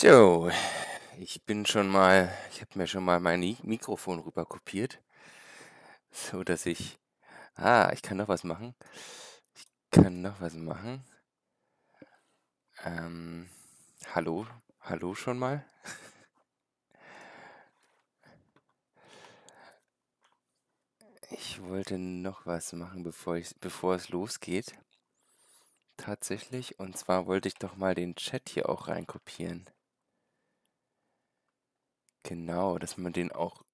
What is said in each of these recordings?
So, ich bin schon mal, ich habe mir schon mal mein Mi- Mikrofon rüber kopiert, so dass ich, ah, ich kann noch was machen. Ich kann noch was machen. Ähm, hallo, hallo schon mal. Ich wollte noch was machen, bevor ich, bevor es losgeht. Tatsächlich. Und zwar wollte ich doch mal den Chat hier auch reinkopieren. Genau, dass man den auch.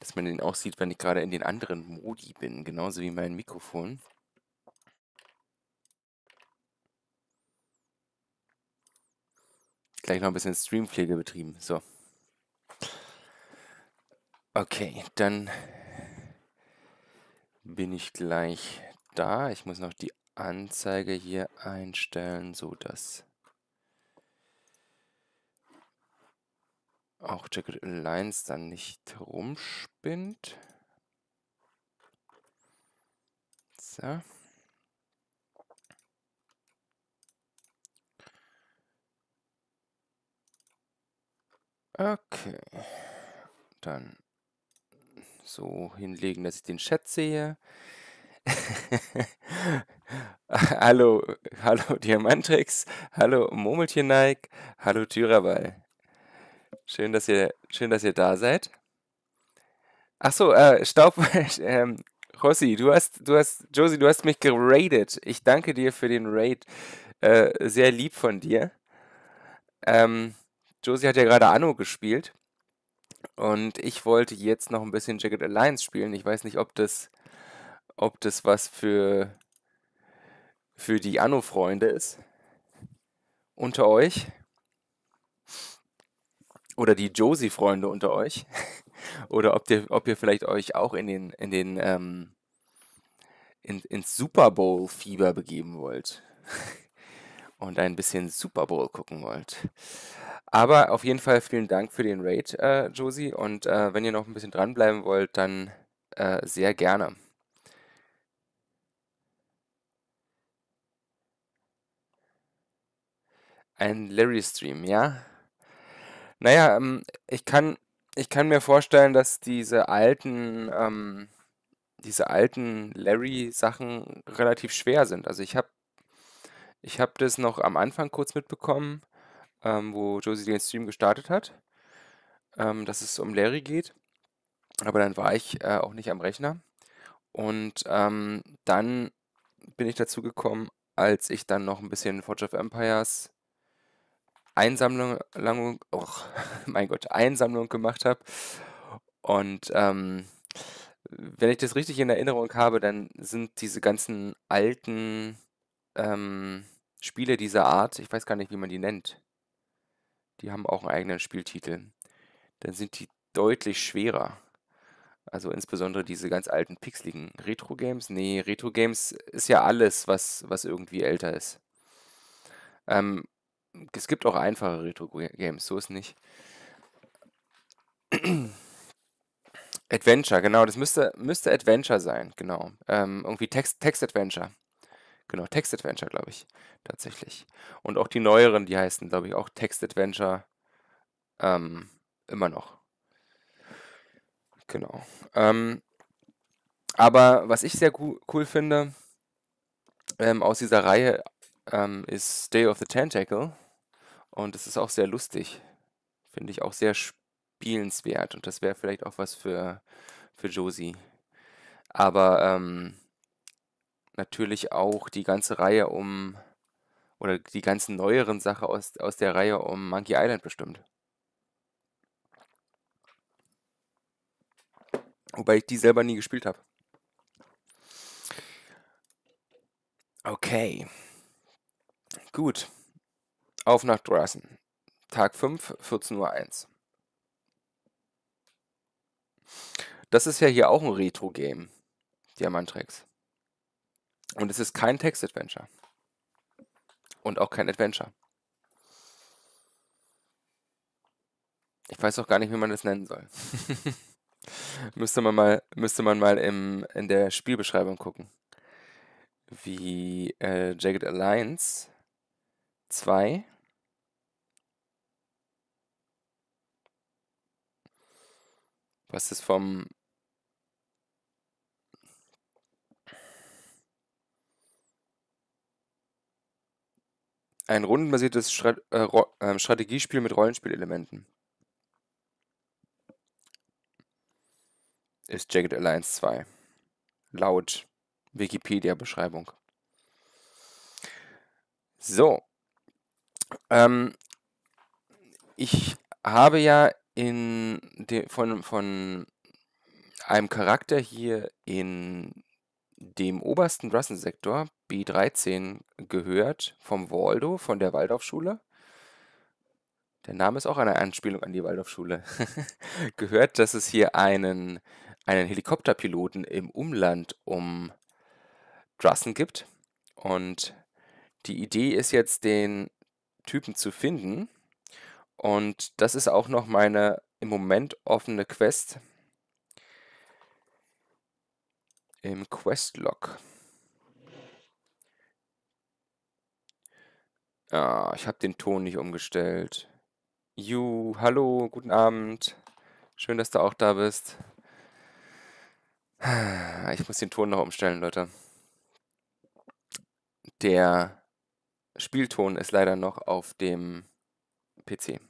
Dass man den auch sieht, wenn ich gerade in den anderen Modi bin, genauso wie mein Mikrofon. Gleich noch ein bisschen Streampflege betrieben. So. Okay, dann bin ich gleich da. Ich muss noch die Anzeige hier einstellen, so dass auch Jacket Alliance dann nicht rumspinnt. So. Okay. Dann so hinlegen, dass ich den Chat sehe. hallo, hallo Diamantrix, hallo Murmeltier Nike, hallo Tyraball. Schön, dass ihr, schön, dass ihr da seid. Ach so, äh, Staub, ähm, Rossi, du hast, du hast, Josie, du hast mich geradet. Ich danke dir für den Raid. Äh, sehr lieb von dir. Ähm, Josie hat ja gerade Anno gespielt. Und ich wollte jetzt noch ein bisschen Jagged Alliance spielen. Ich weiß nicht, ob das, ob das was für, für die Anno-Freunde ist. Unter euch. Oder die Josie-Freunde unter euch. Oder ob ihr, ob ihr vielleicht euch auch in den, in den, ähm, in, ins Super Bowl-Fieber begeben wollt. Und ein bisschen Super Bowl gucken wollt. Aber auf jeden Fall vielen Dank für den Raid, äh, Josie. Und äh, wenn ihr noch ein bisschen dranbleiben wollt, dann äh, sehr gerne. Ein Larry-Stream, ja? Naja, ähm, ich kann, ich kann mir vorstellen, dass diese alten, ähm, diese alten Larry-Sachen relativ schwer sind. Also ich habe ich hab das noch am Anfang kurz mitbekommen, ähm, wo Josie den Stream gestartet hat, ähm, dass es um Larry geht. Aber dann war ich äh, auch nicht am Rechner. Und ähm, dann bin ich dazu gekommen, als ich dann noch ein bisschen Forge of Empires Einsammlung, oh, mein Gott, Einsammlung gemacht habe. Und ähm, wenn ich das richtig in Erinnerung habe, dann sind diese ganzen alten ähm, Spiele dieser Art, ich weiß gar nicht, wie man die nennt, die haben auch einen eigenen Spieltitel, dann sind die deutlich schwerer. Also insbesondere diese ganz alten pixeligen Retro-Games. Nee, Retro-Games ist ja alles, was, was irgendwie älter ist. Ähm, es gibt auch einfache Retro-Games, so ist nicht. Adventure, genau, das müsste, müsste Adventure sein, genau. Ähm, irgendwie Text, Text-Adventure. Genau, Text-Adventure, glaube ich, tatsächlich. Und auch die neueren, die heißen, glaube ich, auch Text-Adventure ähm, immer noch. Genau. Ähm, aber was ich sehr cool finde ähm, aus dieser Reihe ähm, ist Day of the Tentacle. Und es ist auch sehr lustig. Finde ich auch sehr spielenswert. Und das wäre vielleicht auch was für, für Josie. Aber ähm, natürlich auch die ganze Reihe um, oder die ganzen neueren Sachen aus, aus der Reihe um Monkey Island bestimmt. Wobei ich die selber nie gespielt habe. Okay. Gut. Auf nach Drassen. Tag 5, 14.01 Uhr. Das ist ja hier auch ein Retro-Game, Diamantrex. Und es ist kein Text-Adventure. Und auch kein Adventure. Ich weiß auch gar nicht, wie man das nennen soll. müsste man mal, müsste man mal im, in der Spielbeschreibung gucken. wie äh, Jagged Alliance 2. Was ist vom ein rundenbasiertes Strat äh, äh, Strategiespiel mit Rollenspielelementen. Ist Jagged Alliance 2. Laut Wikipedia-Beschreibung. So. Ähm, ich habe ja in de, von, von einem Charakter hier in dem obersten Rassensektor B13 gehört vom Waldo von der Waldorfschule. Der Name ist auch eine Anspielung an die Waldorfschule. gehört, dass es hier einen, einen Helikopterpiloten im Umland um Drussen gibt. Und die Idee ist jetzt, den Typen zu finden. Und das ist auch noch meine im Moment offene Quest im Questlog. Ah, ich habe den Ton nicht umgestellt. Ju, hallo, guten Abend. Schön, dass du auch da bist. Ich muss den Ton noch umstellen, Leute. Der Spielton ist leider noch auf dem PC.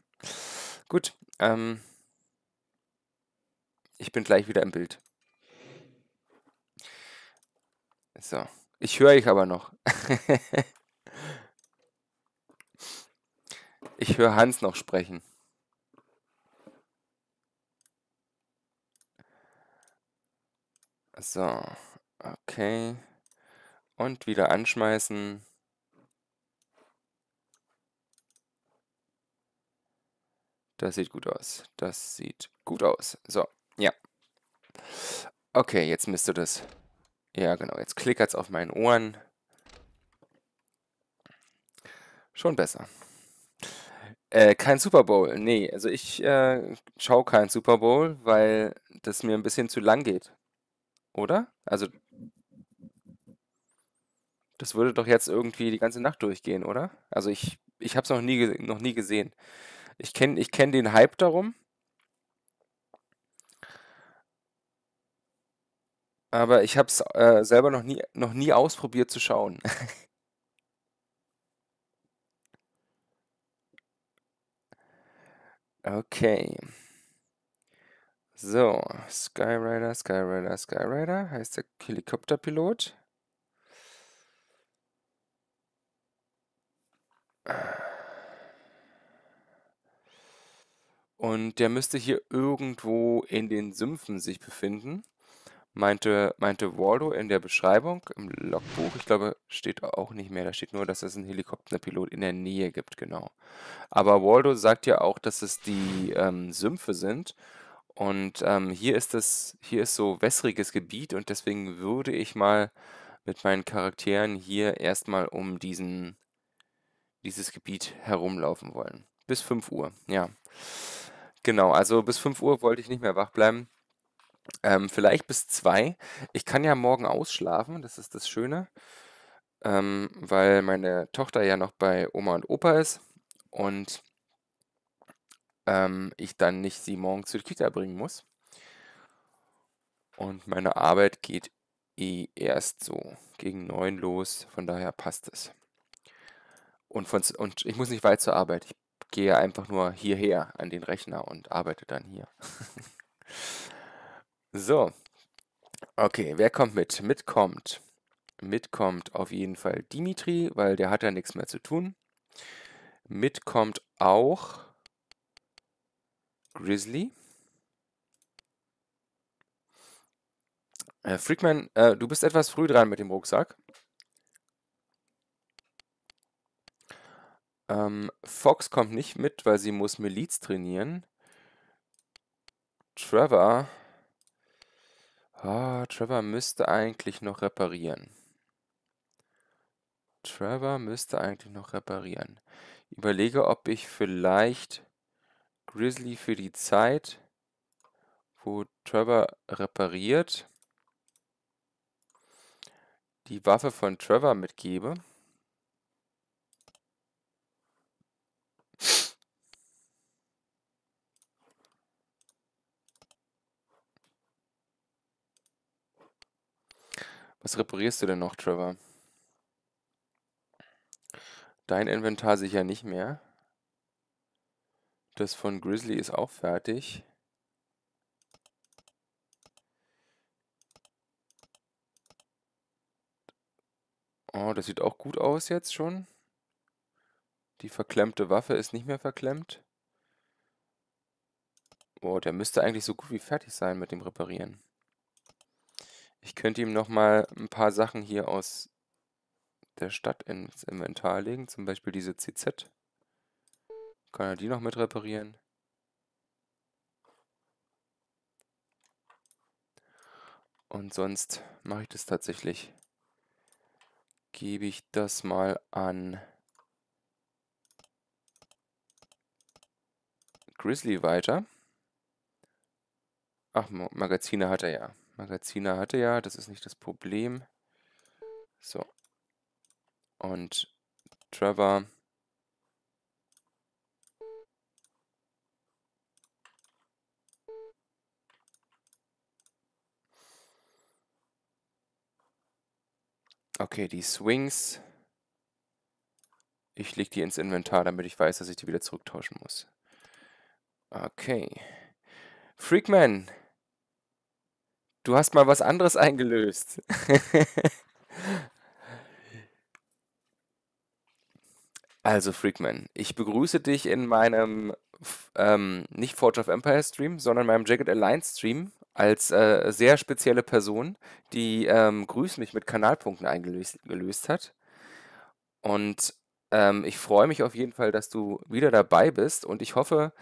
Gut, ähm, ich bin gleich wieder im Bild. So, ich höre euch aber noch. ich höre Hans noch sprechen. So, okay. Und wieder anschmeißen. Das sieht gut aus. Das sieht gut aus. So, ja. Okay, jetzt müsste das... Ja, genau. Jetzt klickert es auf meinen Ohren. Schon besser. Äh, kein Super Bowl. Nee, also ich äh, schaue kein Super Bowl, weil das mir ein bisschen zu lang geht. Oder? Also, das würde doch jetzt irgendwie die ganze Nacht durchgehen, oder? Also ich, ich habe es noch nie, noch nie gesehen. Ich kenne ich kenn den Hype darum. Aber ich habe es äh, selber noch nie, noch nie ausprobiert zu schauen. okay. So, Skyrider, Skyrider, Skyrider heißt der Helikopterpilot. Und der müsste hier irgendwo in den Sümpfen sich befinden, meinte, meinte Waldo in der Beschreibung im Logbuch. Ich glaube, steht auch nicht mehr. Da steht nur, dass es einen Helikopterpilot in der Nähe gibt, genau. Aber Waldo sagt ja auch, dass es die ähm, Sümpfe sind. Und ähm, hier ist es, hier ist so wässriges Gebiet und deswegen würde ich mal mit meinen Charakteren hier erstmal um diesen, dieses Gebiet herumlaufen wollen. Bis 5 Uhr, ja. Genau, also bis 5 Uhr wollte ich nicht mehr wach bleiben. Ähm, vielleicht bis 2. Ich kann ja morgen ausschlafen, das ist das Schöne, ähm, weil meine Tochter ja noch bei Oma und Opa ist und ähm, ich dann nicht sie morgen zur Kita bringen muss. Und meine Arbeit geht eh erst so gegen 9 los, von daher passt es. Und, von, und ich muss nicht weit zur Arbeit. Ich gehe einfach nur hierher an den Rechner und arbeite dann hier. so. Okay, wer kommt mit? Mitkommt. Mitkommt auf jeden Fall Dimitri, weil der hat ja nichts mehr zu tun. Mitkommt auch Grizzly. Äh, Freakman, äh, du bist etwas früh dran mit dem Rucksack. Ähm, Fox kommt nicht mit, weil sie muss Miliz trainieren. Trevor. Ah, Trevor müsste eigentlich noch reparieren. Trevor müsste eigentlich noch reparieren. Überlege, ob ich vielleicht Grizzly für die Zeit, wo Trevor repariert, die Waffe von Trevor mitgebe. Was reparierst du denn noch, Trevor? Dein Inventar sicher nicht mehr. Das von Grizzly ist auch fertig. Oh, das sieht auch gut aus jetzt schon. Die verklemmte Waffe ist nicht mehr verklemmt. Oh, der müsste eigentlich so gut wie fertig sein mit dem Reparieren. Ich könnte ihm nochmal ein paar Sachen hier aus der Stadt ins Inventar legen. Zum Beispiel diese CZ. Kann er die noch mit reparieren? Und sonst mache ich das tatsächlich gebe ich das mal an Grizzly weiter. Ach, Magazine hat er ja. Magazine hat er ja, das ist nicht das Problem. So. Und Trevor Okay, die Swings. Ich lege die ins Inventar, damit ich weiß, dass ich die wieder zurücktauschen muss. Okay. Freakman. Du hast mal was anderes eingelöst. also, Freakman, ich begrüße dich in meinem, ähm, nicht Forge of Empire Stream, sondern meinem Jagged Alliance Stream als äh, sehr spezielle Person, die ähm, Grüß mich mit Kanalpunkten eingelöst gelöst hat. Und ähm, ich freue mich auf jeden Fall, dass du wieder dabei bist und ich hoffe,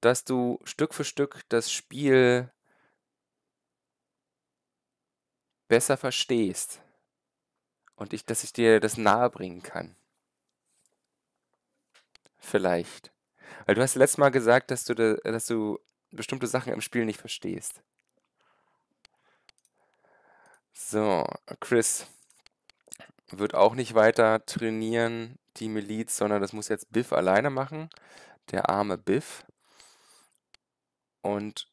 dass du Stück für Stück das Spiel besser verstehst und ich, dass ich dir das nahe bringen kann. Vielleicht. Weil du hast letztes Mal gesagt, dass du, dass du bestimmte Sachen im Spiel nicht verstehst. So, Chris wird auch nicht weiter trainieren, die Miliz, sondern das muss jetzt Biff alleine machen. Der arme Biff. Und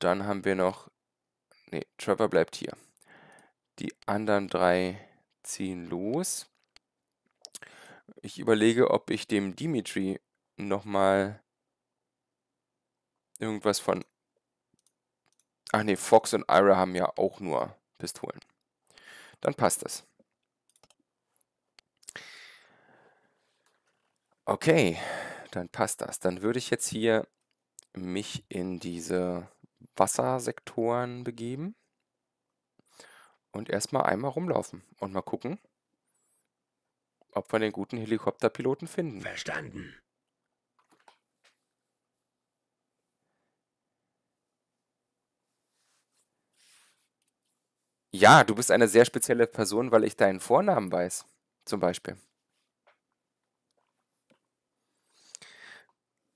dann haben wir noch... Ne, Trevor bleibt hier. Die anderen drei ziehen los. Ich überlege, ob ich dem Dimitri nochmal irgendwas von... Ach ne, Fox und Ira haben ja auch nur Pistolen. Dann passt das. Okay, dann passt das. Dann würde ich jetzt hier mich in diese Wassersektoren begeben und erstmal einmal rumlaufen und mal gucken, ob wir den guten Helikopterpiloten finden. Verstanden. Ja, du bist eine sehr spezielle Person, weil ich deinen Vornamen weiß, zum Beispiel.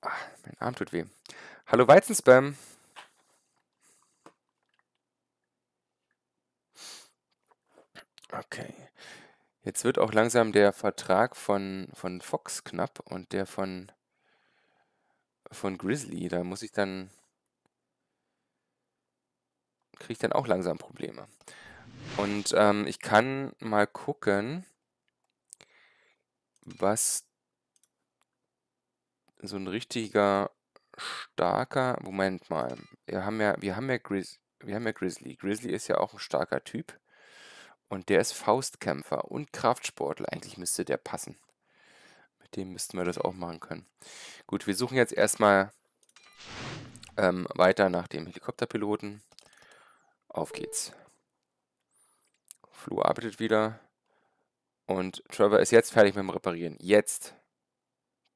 Ah, mein Arm tut weh. Hallo Weizenspam. Okay. Jetzt wird auch langsam der Vertrag von, von Fox knapp und der von, von Grizzly. Da muss ich dann kriege ich dann auch langsam Probleme. Und ähm, ich kann mal gucken, was so ein richtiger starker, Moment mal, wir haben ja, wir haben ja, Grizz, wir haben ja Grizzly. Grizzly ist ja auch ein starker Typ. Und der ist Faustkämpfer und Kraftsportler. Eigentlich müsste der passen. Mit dem müssten wir das auch machen können. Gut, wir suchen jetzt erstmal ähm, weiter nach dem Helikopterpiloten. Auf geht's. Flo arbeitet wieder. Und Trevor ist jetzt fertig mit dem Reparieren. Jetzt.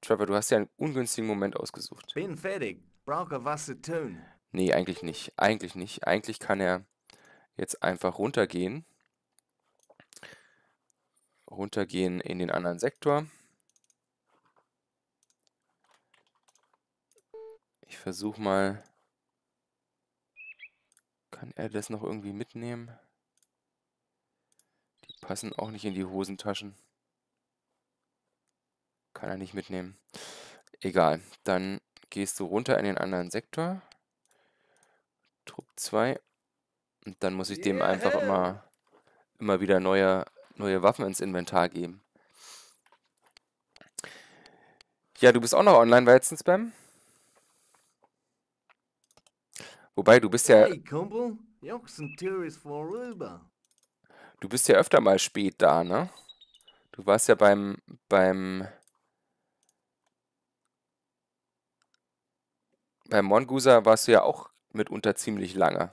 Trevor, du hast ja einen ungünstigen Moment ausgesucht. Bin fertig. Brauche was zu tun. Nee, eigentlich nicht. Eigentlich nicht. Eigentlich kann er jetzt einfach runtergehen. Runtergehen in den anderen Sektor. Ich versuche mal kann er das noch irgendwie mitnehmen? Die passen auch nicht in die Hosentaschen. Kann er nicht mitnehmen. Egal, dann gehst du runter in den anderen Sektor. Trupp 2. Und dann muss ich dem einfach immer, immer wieder neue, neue Waffen ins Inventar geben. Ja, du bist auch noch online bei Spam. Wobei, du bist ja, Hey, Kumpel. Jochsen ist vorüber. du bist ja öfter mal spät da, ne? Du warst ja beim, beim, beim Mongusa warst du ja auch mitunter ziemlich lange.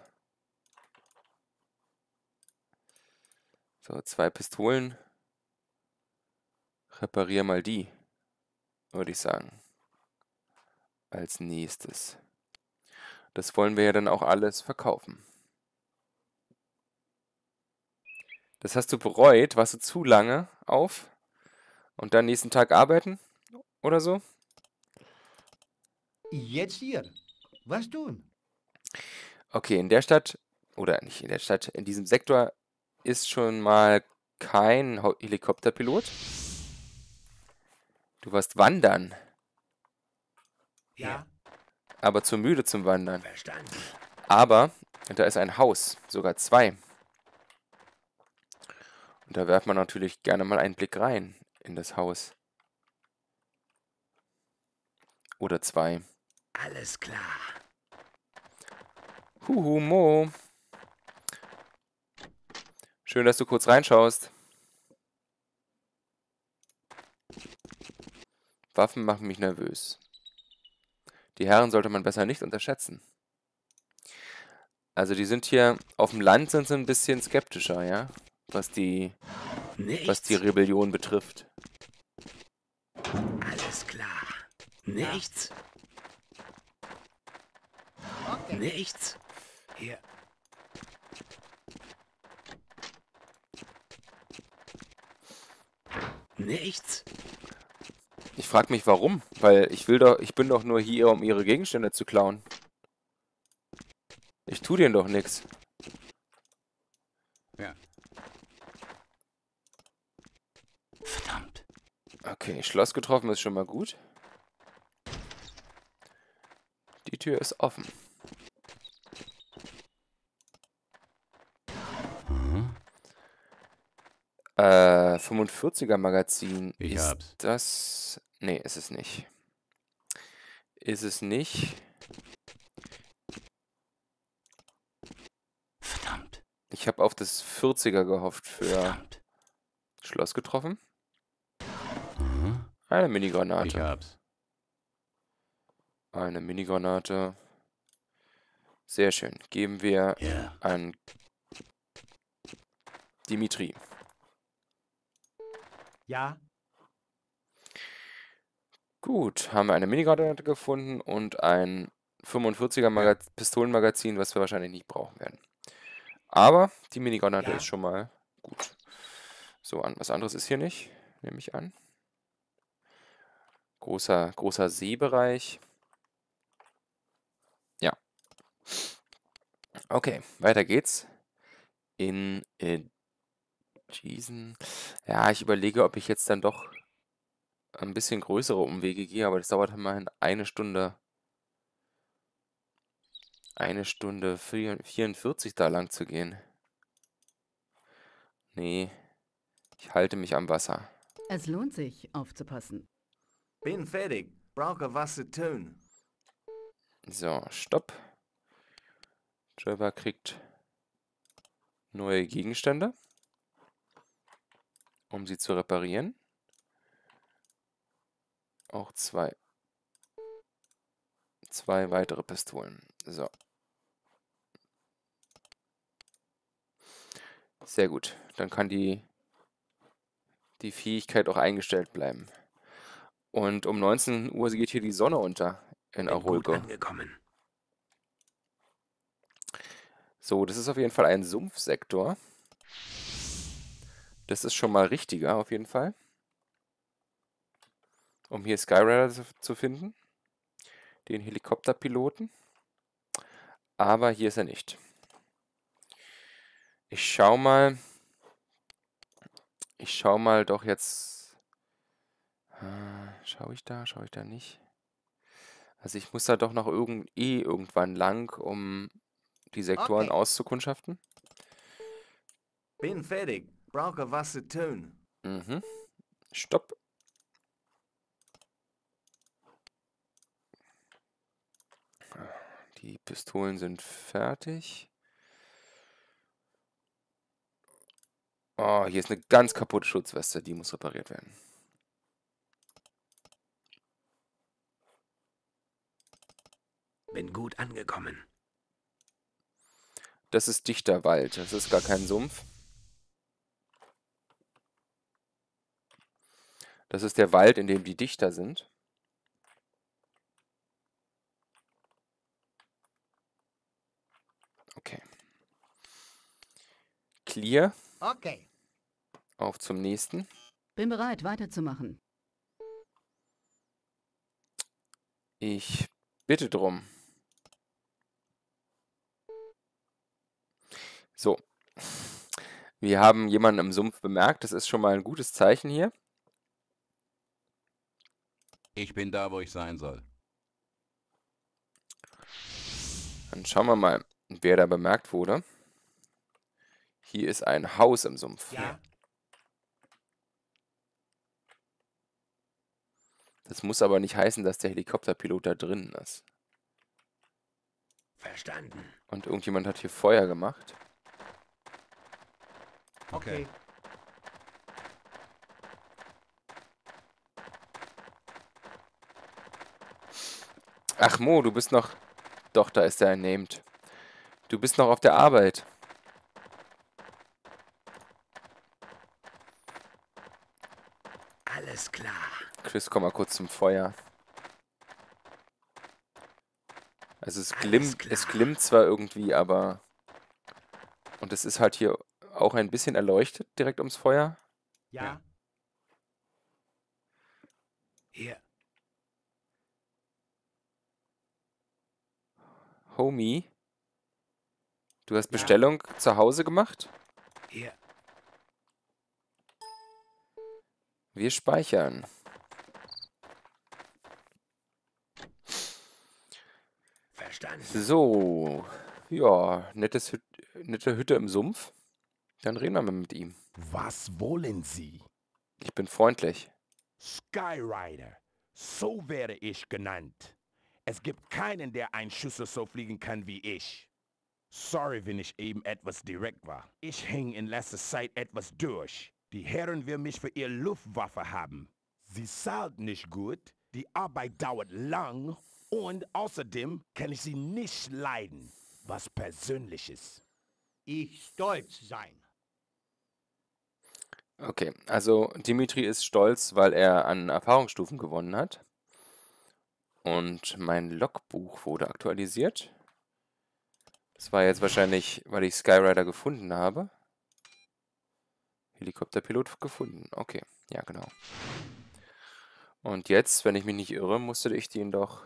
So, zwei Pistolen. Reparier mal die, würde ich sagen. Als nächstes. Das wollen wir ja dann auch alles verkaufen. Das hast du bereut? Warst du zu lange auf? Und dann nächsten Tag arbeiten? Oder so? Jetzt hier. Was tun? Okay, in der Stadt, oder nicht in der Stadt, in diesem Sektor ist schon mal kein Helikopterpilot. Du warst wandern, Ja, aber zu müde zum Wandern. verstanden. Aber da ist ein Haus, sogar zwei. Und da werft man natürlich gerne mal einen Blick rein in das Haus. Oder zwei. Alles klar. Huhu, Mo. Schön, dass du kurz reinschaust. Waffen machen mich nervös. Die Herren sollte man besser nicht unterschätzen. Also die sind hier, auf dem Land sind sie ein bisschen skeptischer, ja? Was die, Nichts. was die Rebellion betrifft. Alles klar. Nichts. Nichts. Hier. Nichts. Ich frage mich warum, weil ich will doch, ich bin doch nur hier, um ihre Gegenstände zu klauen. Ich tu denen doch nichts. Ja. Verdammt. Okay, Schloss getroffen ist schon mal gut. Die Tür ist offen. Äh, 45er Magazin. Ich ist hab's. das... Nee, ist es nicht. Ist es nicht. Verdammt. Ich habe auf das 40er gehofft für Verdammt. Schloss getroffen. Mhm. Eine Ich Minigranate. hab's. Eine Minigranate. Sehr schön. Geben wir Ja. an Dimitri. Ja. Gut, haben wir eine Minigranate gefunden und ein 45er Magaz Pistolenmagazin, was wir wahrscheinlich nicht brauchen werden. Aber die Minigranate Ja. ist schon mal gut. So, an was anderes ist hier nicht, nehme ich an. Großer, großer Seebereich. Ja. Okay, weiter geht's. In äh, Gießen. Ja, ich überlege, ob ich jetzt dann doch ein bisschen größere Umwege gehe, aber das dauert immerhin eine Stunde. Eine Stunde vier- 44 da lang zu gehen. Nee, ich halte mich am Wasser. Es lohnt sich, aufzupassen. Bin fertig. Brauche was zu tun. So, stopp. Trevor kriegt neue Gegenstände, um sie zu reparieren. Auch zwei. Zwei weitere Pistolen. So. Sehr gut. Dann kann die, die Fähigkeit auch eingestellt bleiben. Und um 19 Uhr geht hier die Sonne unter in angekommen. So, das ist auf jeden Fall ein Sumpfsektor. Das ist schon mal richtiger, auf jeden Fall. Um hier Skyrider zu, finden. Den Helikopterpiloten. Aber hier ist er nicht. Ich schau mal, Ich schau mal doch jetzt. Äh, schaue ich da? Schaue ich da nicht? Also ich muss da doch noch irgend, eh irgendwann lang, um die Sektoren Okay. auszukundschaften. Bin fertig. Brauche was zu tun. Mhm. Stopp. Die Pistolen sind fertig. Oh, hier ist eine ganz kaputte Schutzweste, die muss repariert werden. Bin gut angekommen. Das ist dichter Wald, das ist gar kein Sumpf. Das ist der Wald, in dem die Dichter sind. Okay. Clear. Okay. Auf zum nächsten. Bin bereit, weiterzumachen. Ich bitte drum. So. Wir haben jemanden im Sumpf bemerkt. Das ist schon mal ein gutes Zeichen hier. Ich bin da, wo ich sein soll. Dann schauen wir mal, wer da bemerkt wurde. Hier ist ein Haus im Sumpf. Ja. Das muss aber nicht heißen, dass der Helikopterpilot da drin ist. Verstanden. Und irgendjemand hat hier Feuer gemacht. Okay. Ach Mo, du bist noch... Doch, da ist der named. Du bist noch auf der Arbeit. Alles klar. Chris, komm mal kurz zum Feuer. Also es glimmt, es glimmt zwar irgendwie, aber... Und es ist halt hier auch ein bisschen erleuchtet direkt ums Feuer. Ja. Hier. Homie, du hast Ja. Bestellung zu Hause gemacht? Hier. Wir speichern. Verstanden. So, ja, nettes Hüt nette Hütte im Sumpf. Dann reden wir mal mit ihm. Was wollen Sie? Ich bin freundlich. Skyrider. So werde ich genannt. Es gibt keinen, der einen Schüssel so fliegen kann wie ich. Sorry, wenn ich eben etwas direkt war. Ich hänge in letzter Zeit etwas durch. Die Herren will mich für ihr Luftwaffe haben. Sie zahlt nicht gut, die Arbeit dauert lang und außerdem kann ich sie nicht leiden. Was Persönliches. Ich stolz sein. Okay, also Dimitri ist stolz, weil er an Erfahrungsstufen gewonnen hat. Und mein Logbuch wurde aktualisiert. Das war jetzt wahrscheinlich, weil ich Skyrider gefunden habe. Helikopterpilot gefunden. Okay, ja genau. Und jetzt, wenn ich mich nicht irre, musste ich den doch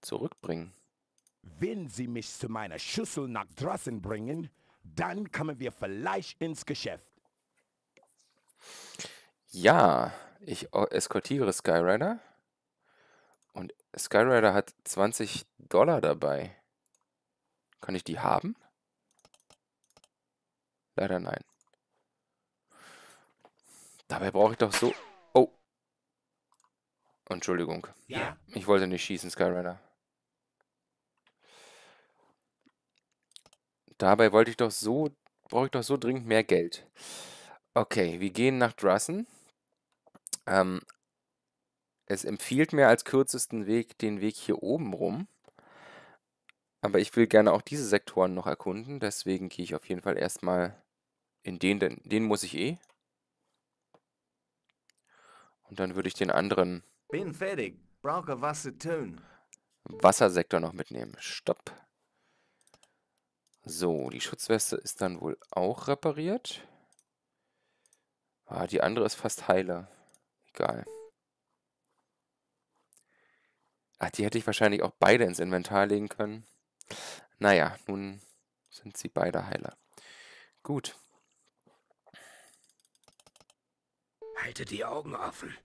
zurückbringen. Wenn Sie mich zu meiner Schüssel nach draußen bringen, dann kommen wir vielleicht ins Geschäft. Ja, ich eskortiere Skyrider. Und Skyrider hat 20 Dollar dabei. Kann ich die haben? Leider nein. Dabei brauche ich doch so... Oh. Entschuldigung. Ja. Ich wollte nicht schießen, Skyrider. Dabei wollte ich doch so... Brauche ich doch so dringend mehr Geld. Okay, wir gehen nach Drussen. Ähm, es empfiehlt mir als kürzesten Weg den Weg hier oben rum. Aber ich will gerne auch diese Sektoren noch erkunden. Deswegen gehe ich auf jeden Fall erstmal in den, den, den muss ich eh. Und dann würde ich den anderen Bin fertig. Brauche was zu tun. Wassersektor noch mitnehmen. Stopp. So, die Schutzweste ist dann wohl auch repariert. Ah, die andere ist fast heile. Egal. Ach, die hätte ich wahrscheinlich auch beide ins Inventar legen können. Naja, nun sind sie beide heile. Gut. Haltet die Augen offen.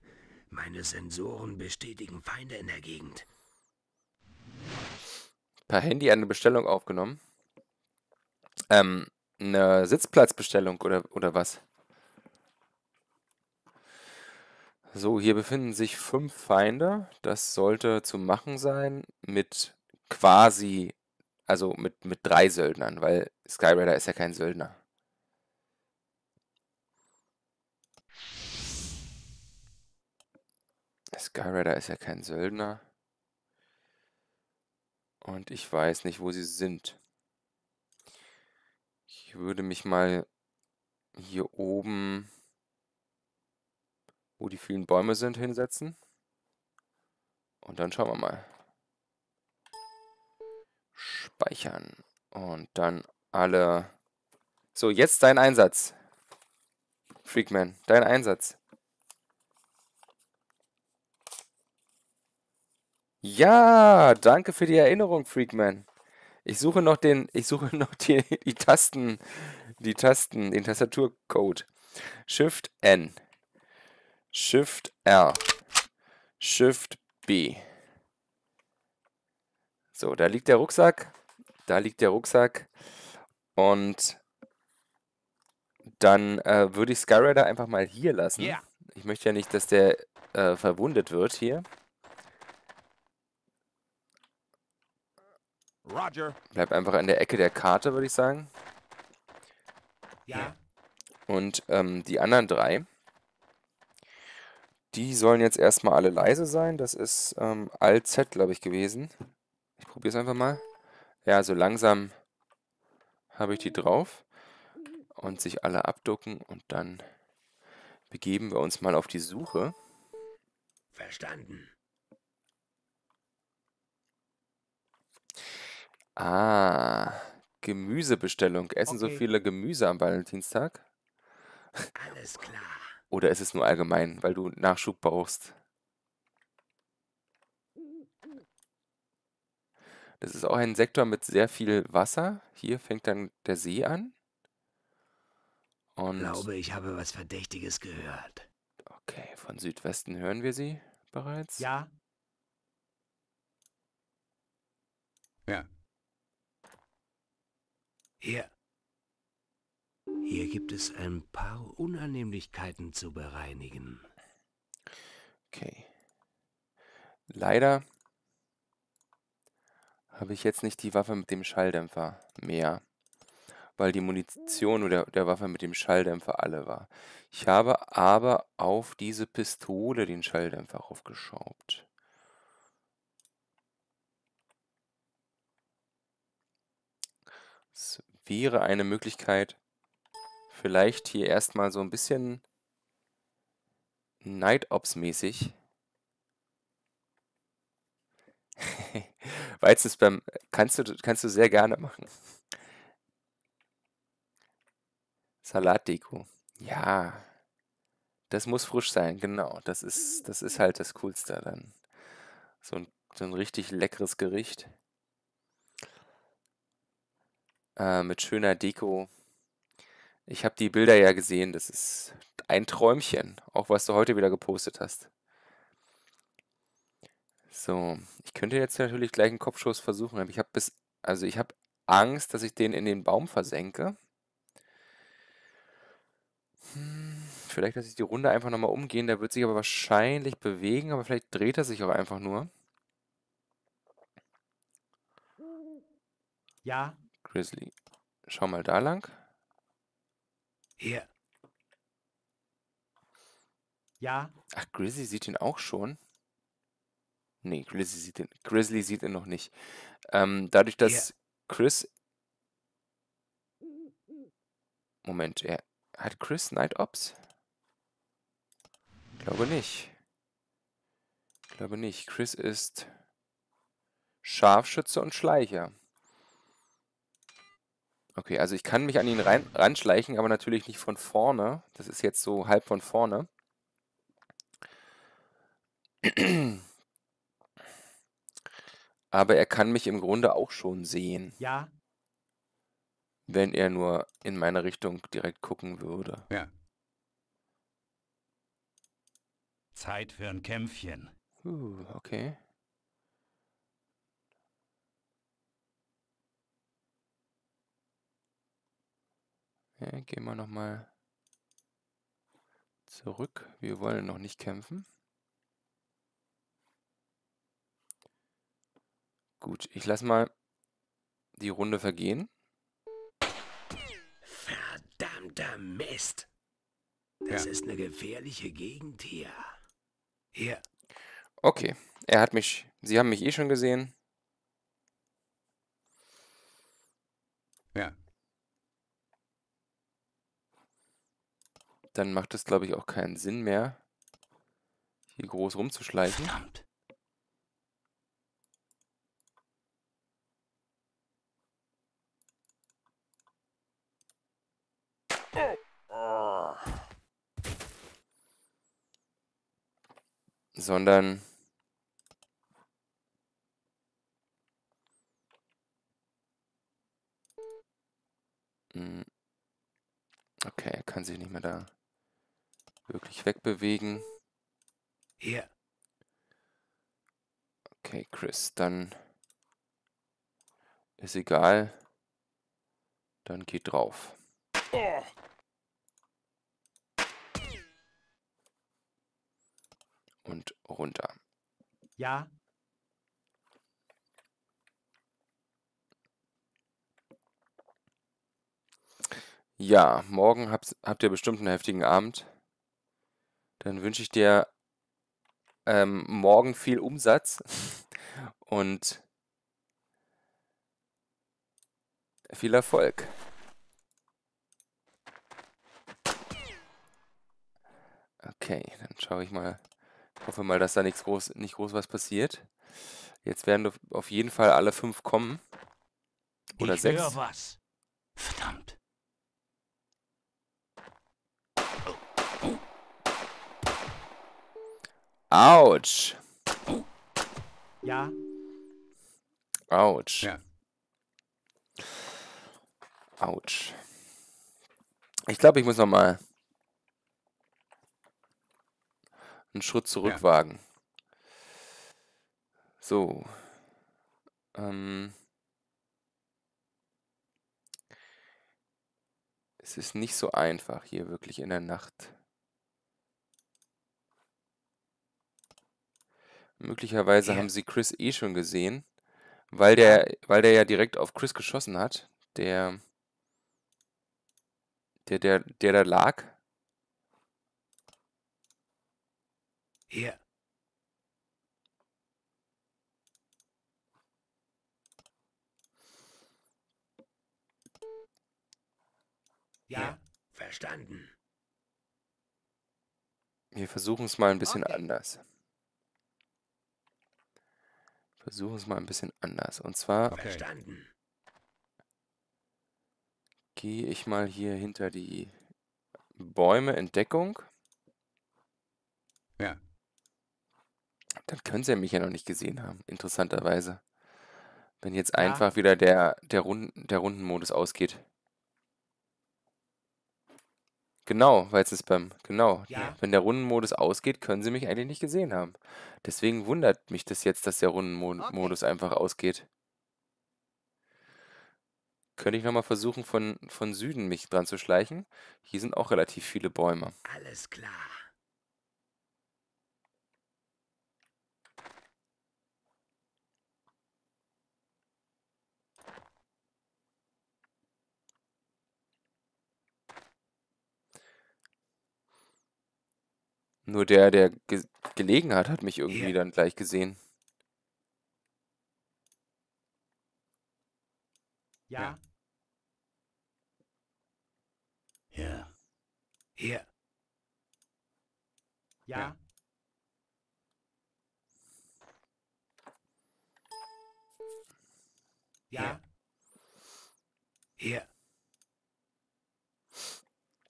Meine Sensoren bestätigen Feinde in der Gegend. Per Handy eine Bestellung aufgenommen. Ähm, eine Sitzplatzbestellung oder, oder was? So, hier befinden sich fünf Feinde. Das sollte zu machen sein mit quasi, also mit, mit drei Söldnern, weil Skyrider ist ja kein Söldner. Skyrider ist ja kein Söldner. Und ich weiß nicht, wo sie sind. Ich würde mich mal hier oben, wo die vielen Bäume sind, hinsetzen. Und dann schauen wir mal. Speichern. Und dann alle... So, jetzt dein Einsatz. Freakman, dein Einsatz. Ja, danke für die Erinnerung, Freakman. Ich suche noch den, ich suche noch die, die Tasten, die Tasten, den Tastaturcode. Shift N, Shift R, Shift B. So, da liegt der Rucksack, da liegt der Rucksack und dann äh, würde ich Skyrider einfach mal hier lassen. Ja. Ich möchte ja nicht, dass der äh, verwundet wird hier. Roger. Bleibt einfach in der Ecke der Karte, würde ich sagen. Ja. Und ähm, die anderen drei, die sollen jetzt erstmal alle leise sein. Das ist ähm, Alt-Z, glaube ich, gewesen. Ich probiere es einfach mal. Ja, so langsam habe ich die drauf. Und sich alle abducken. Und dann begeben wir uns mal auf die Suche. Verstanden. Ah, Gemüsebestellung. Essen so Okay. viele Gemüse am Valentinstag? Alles klar. Oder ist es nur allgemein, weil du Nachschub brauchst? Das ist auch ein Sektor mit sehr viel Wasser. Hier fängt dann der See an. Und Glaube, ich habe was Verdächtiges gehört. okay, von Südwesten hören wir sie bereits. Ja. Ja. Hier. Hier gibt es ein paar Unannehmlichkeiten zu bereinigen. Okay. Leider habe ich jetzt nicht die Waffe mit dem Schalldämpfer mehr, weil die Munition oder der Waffe mit dem Schalldämpfer alle war. Ich habe aber auf diese Pistole den Schalldämpfer raufgeschraubt. Es wäre eine Möglichkeit, vielleicht hier erstmal so ein bisschen Night Ops mäßig. Weizenspam kannst du, kannst du sehr gerne machen. Salatdeko. Ja. Das muss frisch sein, genau. Das ist, das ist halt das Coolste dann. So ein, so ein richtig leckeres Gericht. Äh, mit schöner Deko. Ich habe die Bilder ja gesehen. Das ist ein Träumchen. Auch was du heute wieder gepostet hast. So, ich könnte jetzt natürlich gleich einen Kopfschuss versuchen, aber ich habe bis, also ich habe Angst, dass ich den in den Baum versenke. Hm, vielleicht lasse ich die Runde einfach nochmal umgehen, der wird sich aber wahrscheinlich bewegen, aber vielleicht dreht er sich auch einfach nur. Ja. Grizzly, schau mal da lang. Hier. Ja. Ach, Grizzly sieht ihn auch schon. Nee, Grizzly sieht ihn, Grizzly sieht ihn noch nicht. Ähm, dadurch, dass Chris... Moment, er hat Chris Night Ops? Glaube nicht. Glaube nicht. Chris ist Scharfschütze und Schleicher. Okay, also ich kann mich an ihn rein, ranschleichen, aber natürlich nicht von vorne. Das ist jetzt so halb von vorne. Aber er kann mich im Grunde auch schon sehen, Ja. wenn er nur in meine Richtung direkt gucken würde. Ja. Zeit für ein Kämpfchen. Uh, okay. Ja, gehen wir nochmal zurück. Wir wollen noch nicht kämpfen. Gut, ich lasse mal die Runde vergehen. Verdammter Mist. Das Ja. ist eine gefährliche Gegend hier. Hier, Okay, er hat mich, Sie haben mich eh schon gesehen. Ja. Dann macht es, glaube ich, auch keinen Sinn mehr, hier groß rumzuschleichen. Verdammt. sondern Mm. Okay, er kann sich nicht mehr da wirklich wegbewegen. hier. Okay, Chris, dann ist egal. Dann geht drauf. Und runter. Ja, Ja, morgen habt, habt ihr bestimmt einen heftigen Abend. Dann wünsche ich dir ähm, morgen viel Umsatz und viel Erfolg. Okay, dann schaue ich mal. Hoffe mal, dass da nichts groß, nicht groß was passiert. Jetzt werden auf- jeden Fall alle fünf kommen. Oder ich sechs. hör was. Verdammt. Autsch! ja, Autsch. Ja. Autsch. Ich glaube, ich muss noch mal einen Schritt zurück Ja. So. Ähm. Es ist nicht so einfach hier wirklich in der Nacht. Möglicherweise Ja. haben sie Chris eh schon gesehen, weil der, weil der ja direkt auf Chris geschossen hat. Der, der, der, der da lag. Hier, ja, hier. Verstanden. Wir versuchen es mal ein bisschen Okay. anders. Versuchen es mal ein bisschen anders. Und zwar Okay. Verstanden. gehe ich mal hier hinter die Bäume in Deckung. Ja. Dann können sie mich ja noch nicht gesehen haben, interessanterweise. Wenn jetzt Ja. einfach wieder der, der, Runden, der Rundenmodus ausgeht. Genau, weil es ist beim, genau. Ja. Wenn der Rundenmodus ausgeht, können sie mich eigentlich nicht gesehen haben. Deswegen wundert mich das jetzt, dass der Rundenmodus einfach ausgeht. Könnte ich nochmal versuchen, von, von Süden mich dran zu schleichen? Hier sind auch relativ viele Bäume. Alles klar. Nur der, der ge gelegen hat, hat mich irgendwie dann gleich gesehen. ja, Ja. Hier, ja, ja, hier.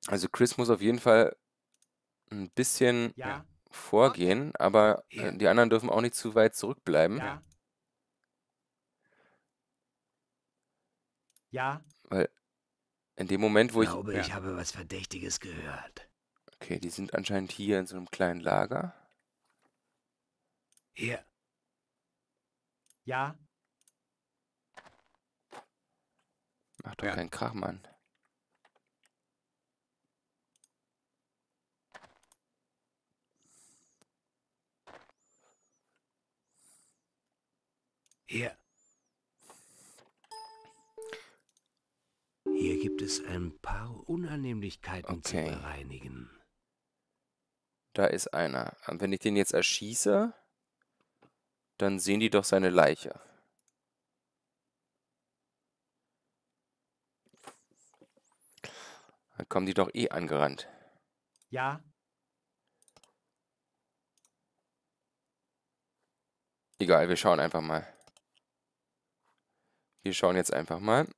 Also Chris muss auf jeden Fall ein bisschen ja, vorgehen, aber äh, die anderen dürfen auch nicht zu weit zurückbleiben, ja, ja, weil in dem Moment, wo Ich ich... glaube, ja. ich habe was Verdächtiges gehört. Okay, die sind anscheinend hier in so einem kleinen Lager. Hier. Ja, Mach doch Ja. keinen Krach, Mann. Hier. Hier gibt es ein paar Unannehmlichkeiten Okay. zu bereinigen. Da ist einer. Und wenn ich den jetzt erschieße, dann sehen die doch seine Leiche. Dann kommen die doch eh angerannt. ja, Egal, wir schauen einfach mal. Wir schauen jetzt einfach mal.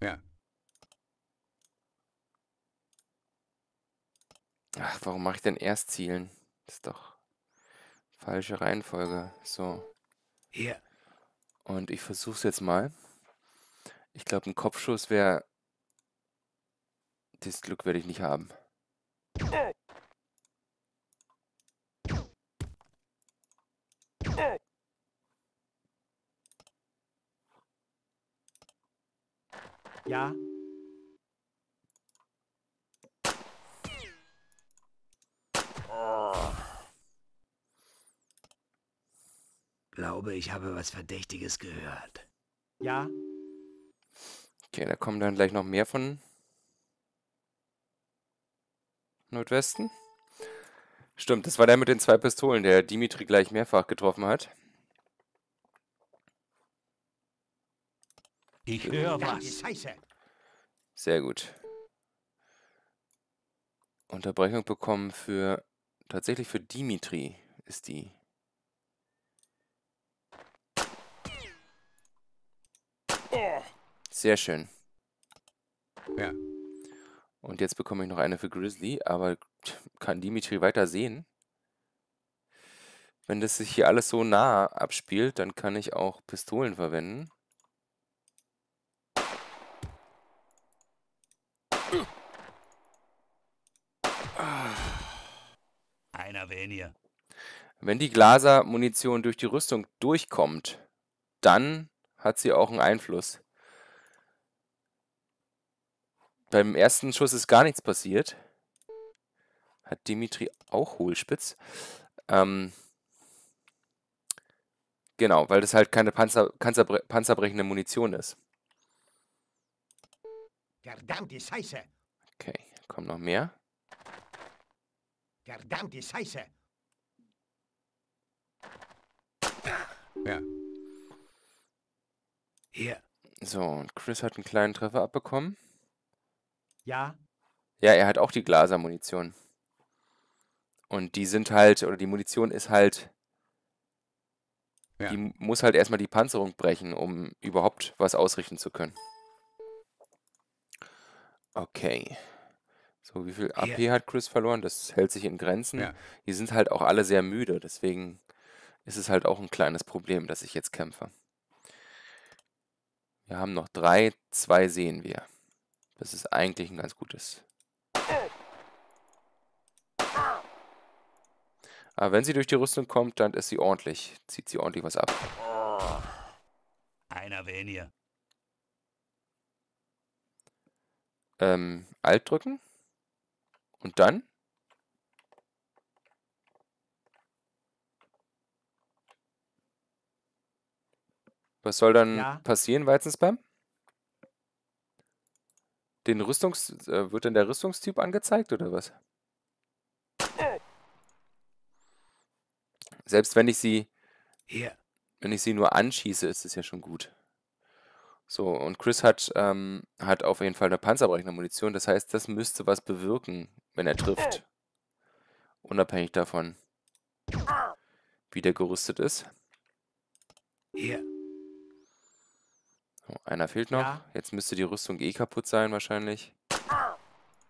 Ja. Ach, warum mache ich denn erst zielen? Das ist doch falsche Reihenfolge. So. Hier. Und ich versuche es jetzt mal. Ich glaube, ein Kopfschuss wäre... Das Glück werde ich nicht haben. Ja, Glaube, ich habe was Verdächtiges gehört. ja, Okay, da kommen dann gleich noch mehr von Nordwesten. Stimmt, das war der mit den zwei Pistolen, der Dimitri gleich mehrfach getroffen hat. Ich höre Verdammte was. Scheiße. Sehr gut. Unterbrechung bekommen für tatsächlich für Dimitri ist die. Sehr schön. Ja. Und jetzt bekomme ich noch eine für Grizzly, aber kann Dimitri weiter sehen? Wenn das sich hier alles so nah abspielt, dann kann ich auch Pistolen verwenden. Einer weniger. Wenn die Glaser-Munition durch die Rüstung durchkommt, dann hat sie auch einen Einfluss. Beim ersten Schuss ist gar nichts passiert. Hat Dimitri auch Hohlspitz. Ähm, genau, weil das halt keine Panzer, panzerbre panzerbrechende Munition ist. Verdammte Scheiße. Okay, kommen noch mehr. Verdammte Scheiße. Ja. Hier. So, und Chris hat einen kleinen Treffer abbekommen. Ja, Ja, er hat auch die Glaser-Munition. Und die sind halt, oder die Munition ist halt, Ja. die muss halt erstmal die Panzerung brechen, um überhaupt was ausrichten zu können. Okay. So, wie viel AP hat Chris verloren? Das hält sich in Grenzen. Ja. Die sind halt auch alle sehr müde, deswegen ist es halt auch ein kleines Problem, dass ich jetzt kämpfe. Wir haben noch drei, zwei sehen wir. Das ist eigentlich ein ganz gutes. Aber wenn sie durch die Rüstung kommt, dann ist sie ordentlich. Zieht sie ordentlich was ab. Einer weniger. Ähm, Alt drücken. Und dann? Was soll dann Ja. passieren, Weizenspam? Den Rüstungs... Äh, wird dann der Rüstungstyp angezeigt, oder was? Selbst wenn ich sie... Hier. Wenn ich sie nur anschieße, ist es ja schon gut. So, und Chris hat, ähm, hat auf jeden Fall eine panzerbrechende Munition. Das heißt, das müsste was bewirken, wenn er trifft. Unabhängig davon, wie der gerüstet ist. Hier. So, einer fehlt noch. Ja. Jetzt müsste die Rüstung eh kaputt sein, wahrscheinlich.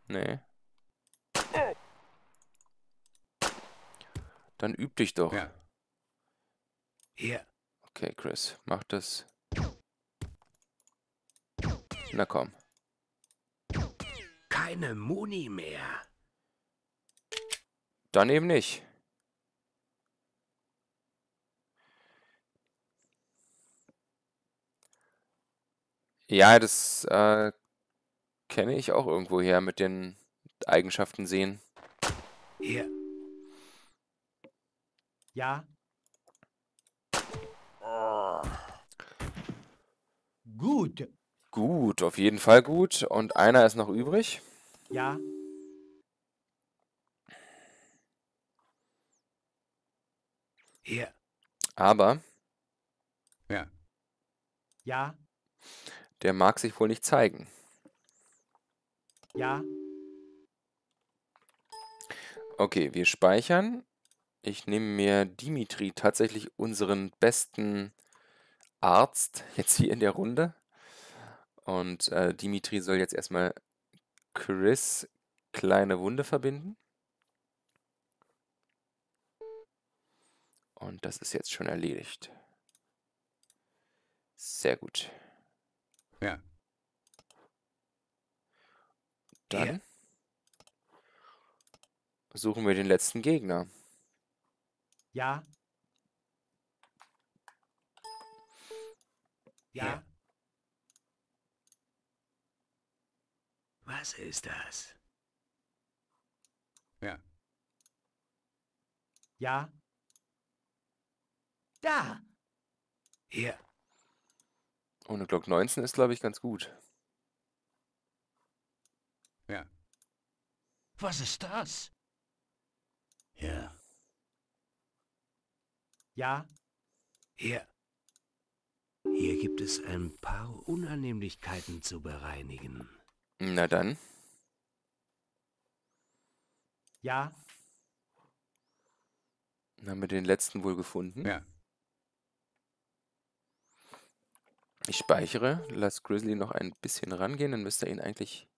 Nee. Dann üb dich doch. Ja. Hier. Okay, Chris, mach das. Na komm. Keine Muni mehr. Dann eben nicht. Ja, das äh, kenne ich auch irgendwo her mit den Eigenschaften sehen. Ja. Ja. Gut. Gut, auf jeden Fall gut. Und einer ist noch übrig. Ja. Hier. Aber Ja. Ja. der mag sich wohl nicht zeigen. Ja. Okay, wir speichern. Ich nehme mir Dimitri, tatsächlich unseren besten Arzt, jetzt hier in der Runde. Und äh, Dimitri soll jetzt erstmal Chris kleine Wunde verbinden. Und das ist jetzt schon erledigt. Sehr gut. Ja. Dann suchen wir den letzten Gegner. Ja. Ja. Was ist das? Ja. Ja. Da. Hier. Ohne Glock 19 ist, glaube ich, ganz gut. Ja. Was ist das? Ja. Ja. Hier. Hier gibt es ein paar Unannehmlichkeiten zu bereinigen. Na dann. Ja. Dann haben wir den letzten wohl gefunden. Ja. Ich speichere, lass Grizzly noch ein bisschen rangehen, dann müsste er ihn eigentlich...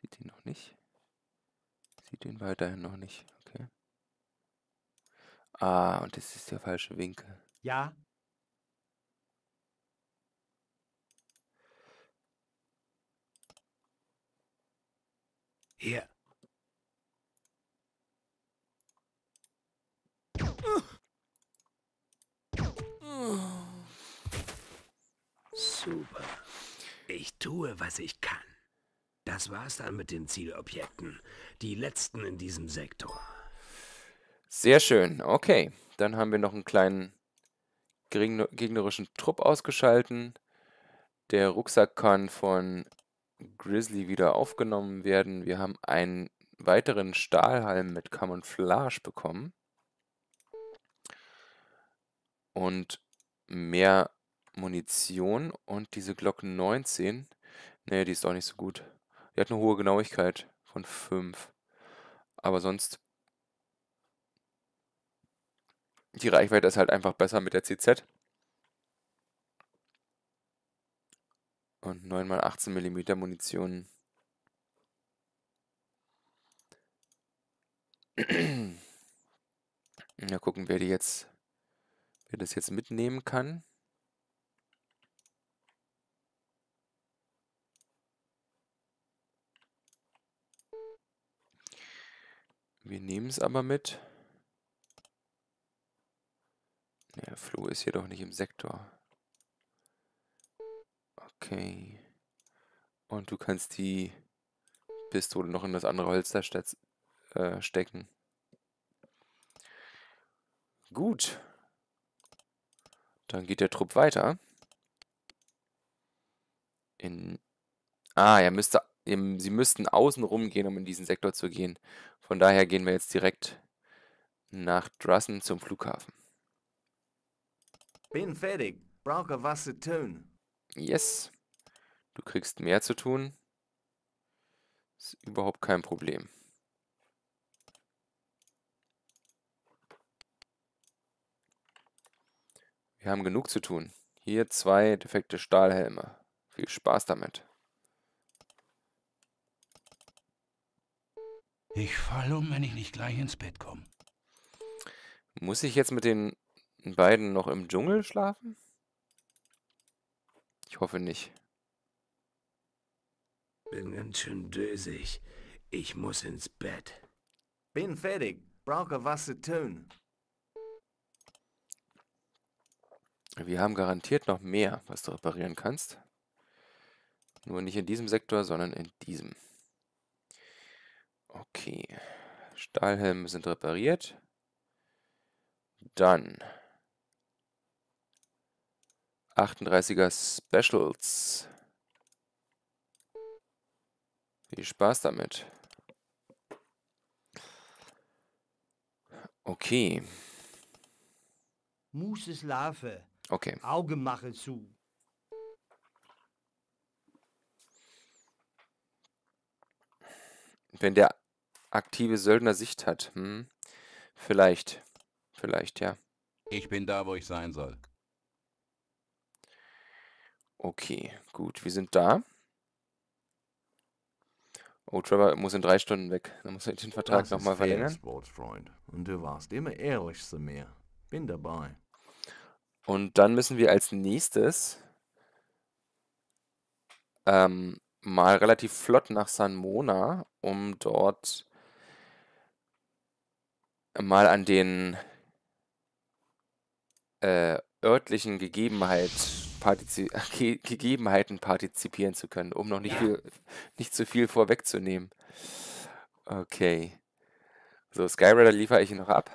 Sieht ihn noch nicht? Sieht ihn weiterhin noch nicht, okay. Ah, und das ist der falsche Winkel. Ja. Hier. Super. Ich tue, was ich kann. Das war's dann mit den Zielobjekten. Die letzten in diesem Sektor. Sehr schön, okay. Dann haben wir noch einen kleinen gegner- gegnerischen Trupp ausgeschalten. Der Rucksack kann von Grizzly wieder aufgenommen werden. Wir haben einen weiteren Stahlhalm mit Camouflage bekommen. Und mehr Munition und diese Glock 19. Nee, die ist auch nicht so gut. Die hat eine hohe Genauigkeit von 5. Aber sonst. Die Reichweite ist halt einfach besser mit der CZ. Und 9 x 18 mm Munition. Ja, gucken, wer die jetzt, wer das jetzt mitnehmen kann. Wir nehmen es aber mit. Der Flo ist hier doch nicht im Sektor. Okay. Und du kannst die Pistole noch in das andere Holster äh, stecken. Gut. Dann geht der Trupp weiter. In. Ah, er müsste. Sie müssten außen rumgehen, um in diesen Sektor zu gehen. Von daher gehen wir jetzt direkt nach Drussen zum Flughafen. Bin fertig. Brauche was zu tun. Yes. Du kriegst mehr zu tun. Ist überhaupt kein Problem. Wir haben genug zu tun. Hier zwei defekte Stahlhelme. Viel Spaß damit. Ich fall um, wenn ich nicht gleich ins Bett komme. Muss ich jetzt mit den beiden noch im Dschungel schlafen? Ich hoffe nicht. Bin ganz schön dösig. Ich muss ins Bett. Bin fertig. Brauche was zu tun. Wir haben garantiert noch mehr, was du reparieren kannst. Nur nicht in diesem Sektor, sondern in diesem. Okay. Stahlhelme sind repariert. Dann 38er Specials. Viel Spaß damit. Okay, Moes is Larve. okay. Augen machen zu. Wenn der aktive Söldner Sicht hat, hm, vielleicht, vielleicht, ja. Ich bin da, wo ich sein soll. Okay, gut, wir sind da. Oh, Trevor muss in drei Stunden weg. Dann muss er den Vertrag nochmal verlängern. Sportsfreund. Und du warst immer ehrlich zu mir. Bin dabei. Und dann müssen wir als nächstes ähm, mal relativ flott nach San Mona, um dort mal an den äh, örtlichen Gegebenheit partizi Ge Gegebenheiten partizipieren zu können, um noch nicht Ja. viel, nicht zu viel vorwegzunehmen. Okay. So, Skyrider liefere ich noch ab.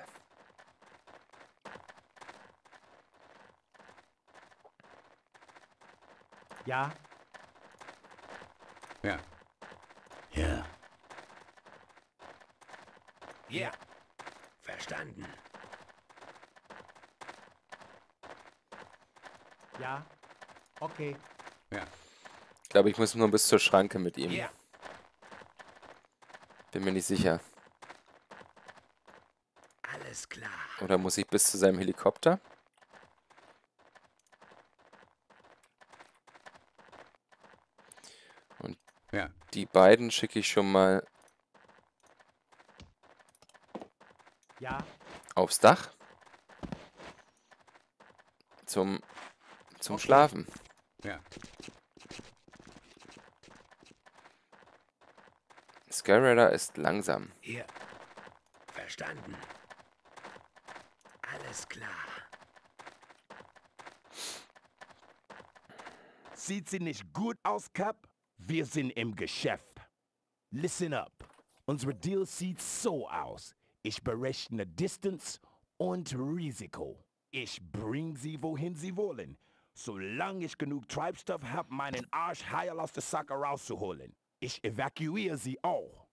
Ja, Ja. Ja. Ja. Verstanden. Ja. Okay. Ja. Ich glaube, ich muss nur bis zur Schranke mit ihm. Ja. Bin mir nicht sicher. Alles klar. Oder muss ich bis zu seinem Helikopter? Ja. Die beiden schicke ich schon mal Ja, aufs Dach. Zum, zum Okay. Schlafen. Ja. Skyrider ist langsam. Hier. Verstanden. Alles klar. Sieht sie nicht gut aus, Cap? Wir sind im Geschäft. Listen up. Unsere Deal sieht so aus. Ich berechne Distance und Risiko. Ich bring sie, wohin sie wollen. Solange ich genug Treibstoff hab, meinen Arsch heil aus der Sacke rauszuholen. Ich evakuiere sie auch.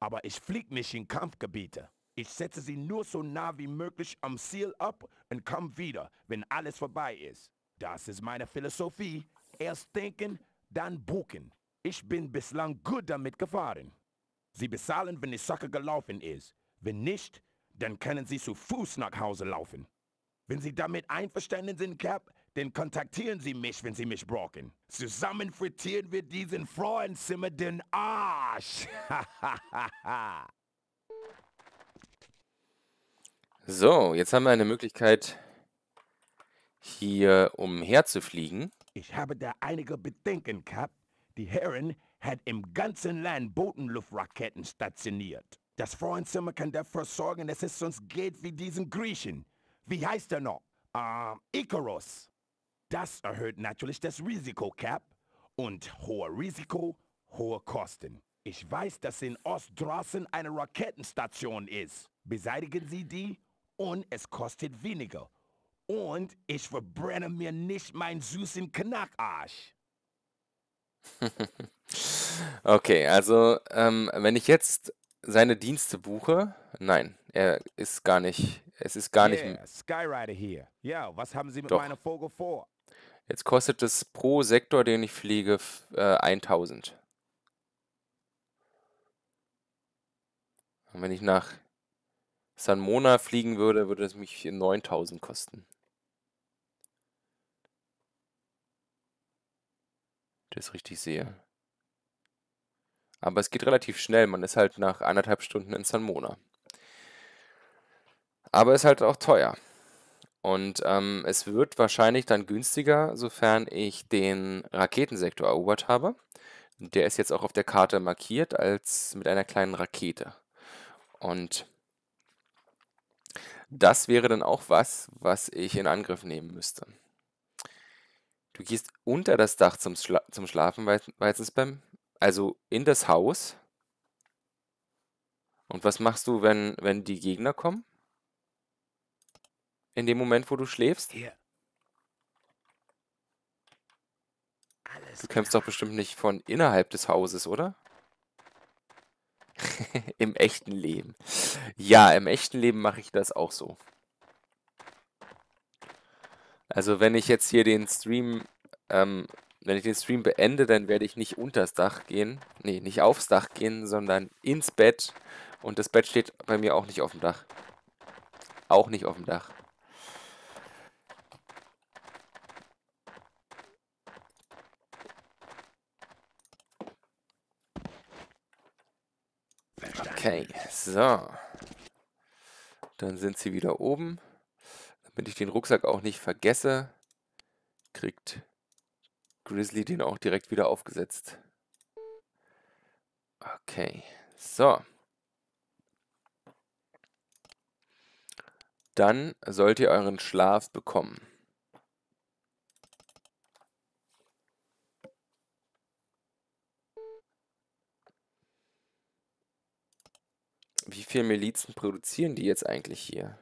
Aber ich flieg nicht in Kampfgebiete. Ich setze sie nur so nah wie möglich am Ziel ab und komm wieder, wenn alles vorbei ist. Das ist meine Philosophie. Erst denken, dann buchen. Ich bin bislang gut damit gefahren. Sie bezahlen, wenn die Sache gelaufen ist. Wenn nicht, dann können Sie zu Fuß nach Hause laufen. Wenn Sie damit einverstanden sind, Cap, dann kontaktieren Sie mich, wenn Sie mich brauchen. Zusammen frittieren wir diesen Frauenzimmer den Arsch. So, jetzt haben wir eine Möglichkeit, hier umherzufliegen. ich habe da einige Bedenken, Cap. Die Herren hat im ganzen Land Bodenluftraketen stationiert. Das Frauenzimmer kann dafür sorgen, dass es uns geht wie diesen Griechen. Wie heißt er noch? Ähm, Icarus. Das erhöht natürlich das Risiko, Cap. Und hohe Risiko, hohe Kosten. Ich weiß, dass in Ostdrassen eine Raketenstation ist. Beseitigen Sie die und es kostet weniger. Und ich verbrenne mir nicht meinen süßen Knackarsch. Okay, also ähm, wenn ich jetzt seine Dienste buche, nein, er ist gar nicht, es ist gar nicht, yeah, Skyrider hier. Ja, was haben Sie mit Doch. meiner Vogel vor? Jetzt kostet es pro Sektor, den ich fliege, äh, 1000. Und wenn ich nach San Mona fliegen würde, würde es mich 9000 kosten. Das richtig sehe. Aber es geht relativ schnell, man ist halt nach anderthalb Stunden in San Mona. Aber ist halt auch teuer. Und ähm, es wird wahrscheinlich dann günstiger, sofern ich den Raketensektor erobert habe. Der ist jetzt auch auf der Karte markiert als mit einer kleinen Rakete. Und das wäre dann auch was, was ich in Angriff nehmen müsste. Du gehst unter das Dach zum, Schla zum Schlafen beim, also in das Haus. Und was machst du, wenn, wenn die Gegner kommen? In dem Moment, wo du schläfst? Hier. Alles Du kämpfst doch bestimmt nicht von innerhalb des Hauses, oder? Im echten Leben. Ja, im echten Leben mache ich das auch so. Also wenn ich jetzt hier den Stream, ähm, wenn ich den Stream beende, dann werde ich nicht unters Dach gehen. Nee, nicht aufs Dach gehen, sondern ins Bett. Und das Bett steht bei mir auch nicht auf dem Dach. Auch nicht auf dem Dach. verstanden. Okay, so. Dann sind sie wieder oben. Damit ich den Rucksack auch nicht vergesse, kriegt Grizzly den auch direkt wieder aufgesetzt. Okay, so. Dann sollt ihr euren Schlaf bekommen. Wie viel Milizen produzieren die jetzt eigentlich hier?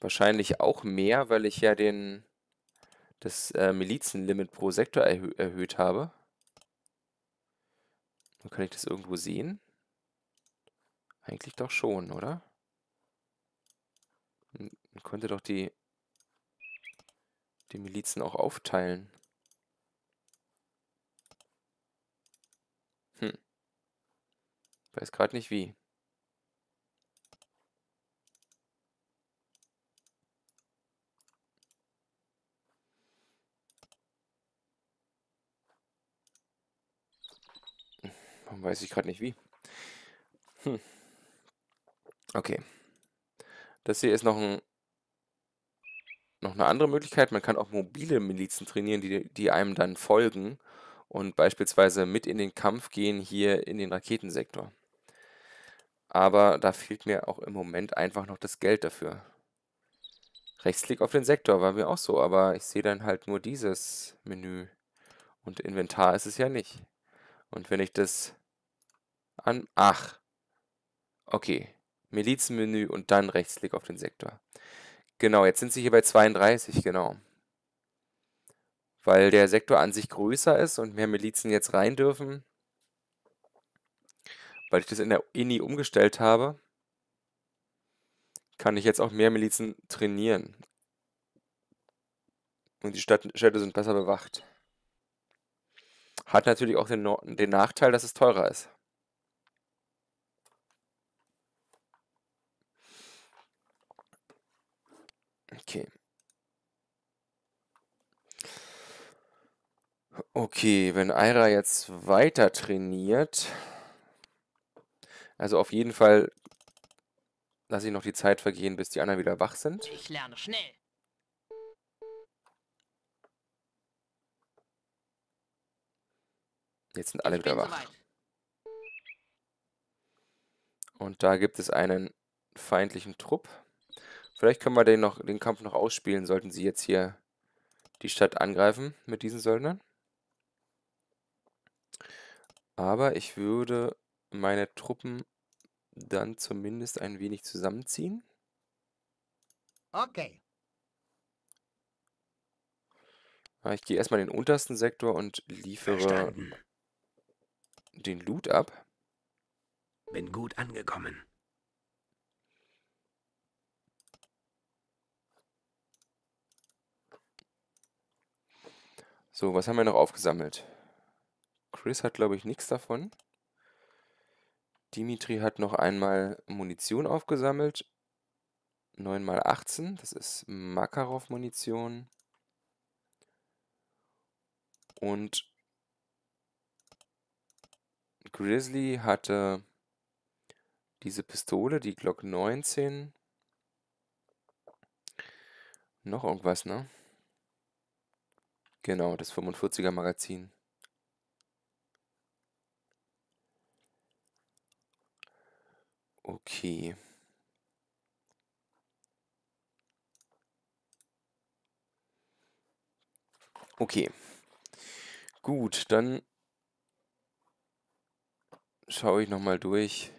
Wahrscheinlich auch mehr, weil ich ja den das äh, Milizenlimit pro Sektor erhö erhöht habe. Dann kann ich das irgendwo sehen? Eigentlich doch schon, oder? Man man konnte doch die, die Milizen auch aufteilen. Hm. Weiß gerade nicht wie. Weiß ich gerade nicht wie? Hm. Okay. Das hier ist noch ein noch eine andere Möglichkeit. Man kann auch mobile Milizen trainieren, die, die einem dann folgen und beispielsweise mit in den Kampf gehen hier in den Raketensektor. Aber da fehlt mir auch im Moment einfach noch das Geld dafür. Rechtsklick auf den Sektor war mir auch so, aber ich sehe dann halt nur dieses Menü. Und Inventar ist es ja nicht. Und wenn ich das an... Ach. Okay. Milizenmenü und dann Rechtsklick auf den Sektor. Genau, jetzt sind sie hier bei 32, genau. Weil der Sektor an sich größer ist und mehr Milizen jetzt rein dürfen. Weil ich das in der INI umgestellt habe, kann ich jetzt auch mehr Milizen trainieren. Und die Städte sind besser bewacht. Hat natürlich auch den, den Nachteil, dass es teurer ist. Okay. Okay, wenn Aira jetzt weiter trainiert, also auf jeden Fall lasse ich noch die Zeit vergehen, bis die anderen wieder wach sind. Ich lerne schnell. Jetzt sind alle wieder wach. Und da gibt es einen feindlichen Trupp. Vielleicht können wir den, noch, den Kampf noch ausspielen, sollten sie jetzt hier die Stadt angreifen mit diesen Söldnern. Aber ich würde meine Truppen dann zumindest ein wenig zusammenziehen. Okay. Ah, Ich gehe erstmal in den untersten Sektor und liefere Verstanden. den Loot ab. Bin gut angekommen. So, was haben wir noch aufgesammelt? Chris hat, glaube ich, nichts davon. Dimitri hat noch einmal Munition aufgesammelt. 9 mal 18, das ist Makarov-Munition. Und Grizzly hatte diese Pistole, die Glock 19. Noch irgendwas, ne? Genau, das 45er Magazin. Okay. Okay. Gut, dann schaue ich noch mal durch.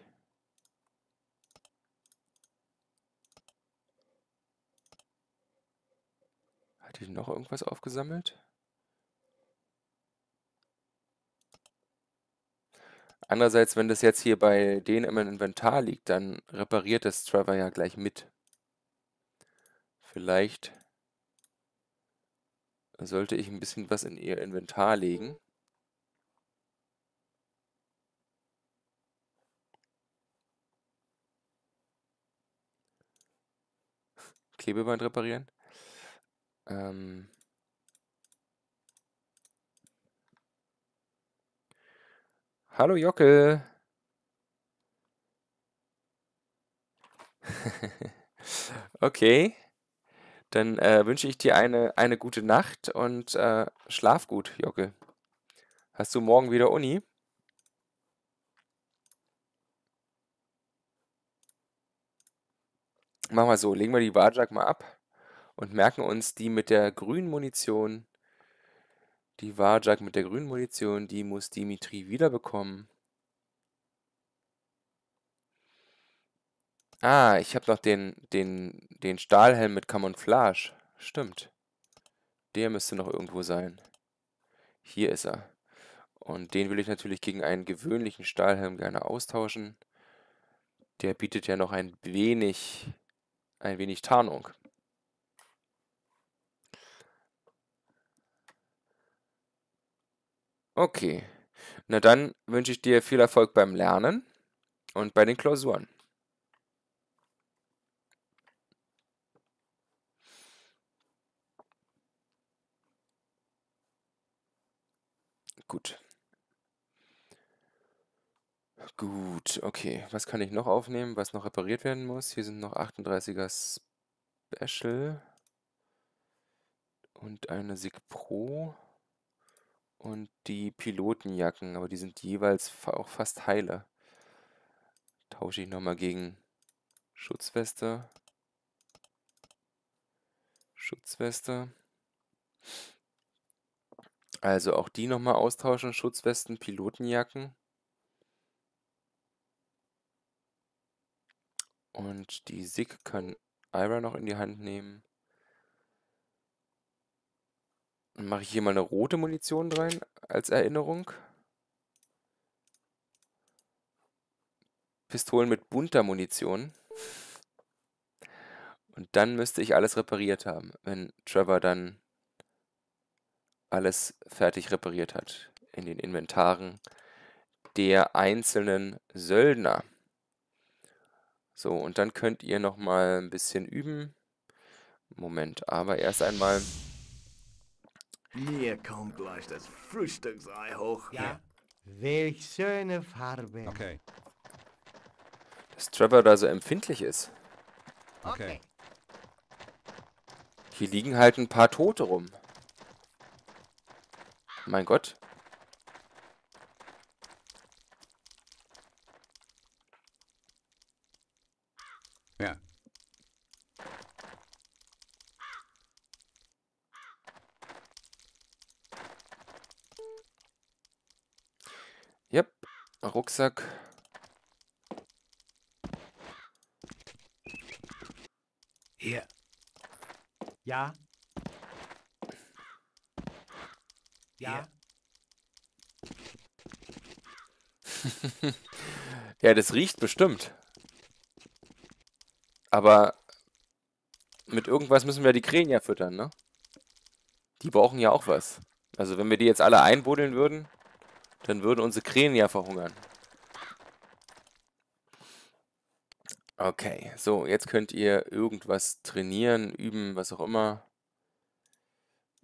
Hatte ich noch irgendwas aufgesammelt? Andererseits, wenn das jetzt hier bei denen im Inventar liegt, dann repariert das Trevor ja gleich mit. Vielleicht sollte ich ein bisschen was in ihr Inventar legen. Klebeband reparieren. Ähm Hallo Jockel. Okay. Dann äh, wünsche ich dir eine, eine gute Nacht und äh, schlaf gut, Jockel. Hast du morgen wieder Uni? Machen wir so, legen wir die Wajak mal ab und merken uns die mit der grünen Munition. Die Wajak mit der grünen Munition, die muss Dimitri wiederbekommen. Ah, ich habe noch den, den, den Stahlhelm mit Camouflage. Stimmt. Der müsste noch irgendwo sein. Hier ist er. Und den will ich natürlich gegen einen gewöhnlichen Stahlhelm gerne austauschen. Der bietet ja noch ein wenig, ein wenig Tarnung. Okay. Na dann wünsche ich dir viel Erfolg beim Lernen und bei den Klausuren. Gut. Gut, okay. Was kann ich noch aufnehmen, was noch repariert werden muss? Hier sind noch 38er Special und eine SIG Pro und die Pilotenjacken, aber die sind jeweils auch fast heile. Tausche ich nochmal gegen Schutzweste. Schutzweste. Also auch die nochmal austauschen, Schutzwesten, Pilotenjacken. Und die SIG kann Ira noch in die Hand nehmen. Dann mache ich hier mal eine rote Munition rein, als Erinnerung. Pistolen mit bunter Munition. Und dann müsste ich alles repariert haben, wenn Trevor dann alles fertig repariert hat in den Inventaren der einzelnen Söldner. So, und dann könnt ihr noch mal ein bisschen üben. Moment, aber erst einmal Mir kommt gleich das Frühstücksei hoch. Ja. Welch schöne Farbe. Okay, dass Trevor da so empfindlich ist. okay. Hier liegen halt ein paar Tote rum. Mein Gott. Ja, Yep, Rucksack. Hier, Ja. Ja. Ja, das riecht bestimmt. Aber mit irgendwas müssen wir die Krähen ja füttern, ne? Die brauchen ja auch was. Also wenn wir die jetzt alle einbuddeln würden, dann würden unsere Krähen ja verhungern. Okay, so, jetzt könnt ihr irgendwas trainieren, üben, was auch immer.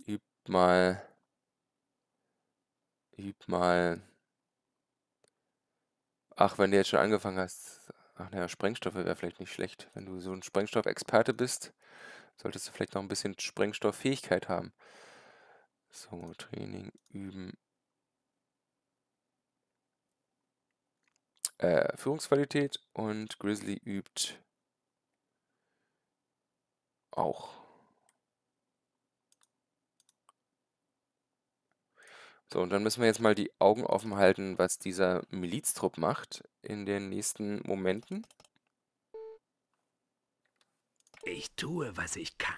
Übt mal. Übt mal. Ach, wenn du jetzt schon angefangen hast. Ach naja, Sprengstoffe wäre vielleicht nicht schlecht. Wenn du so ein Sprengstoffexperte bist, solltest du vielleicht noch ein bisschen Sprengstofffähigkeit haben. So, Training, üben. Äh, Führungsqualität und Grizzly übt auch. So, und dann müssen wir jetzt mal die Augen offen halten, was dieser Miliztrupp macht in den nächsten Momenten. Ich tue, was ich kann.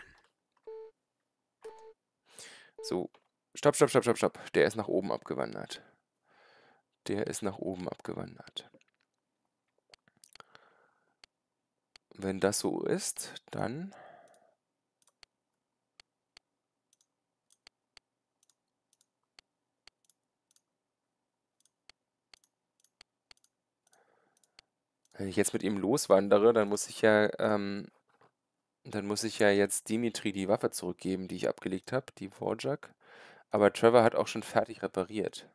So, stopp, stopp, stopp, stopp, stopp. Der ist nach oben abgewandert. Der ist nach oben abgewandert. Wenn das so ist, dann... Wenn ich jetzt mit ihm loswandere, dann muss ich ja, ähm, dann muss ich ja jetzt Dimitri die Waffe zurückgeben, die ich abgelegt habe, die Vorjak. Aber Trevor hat auch schon fertig repariert.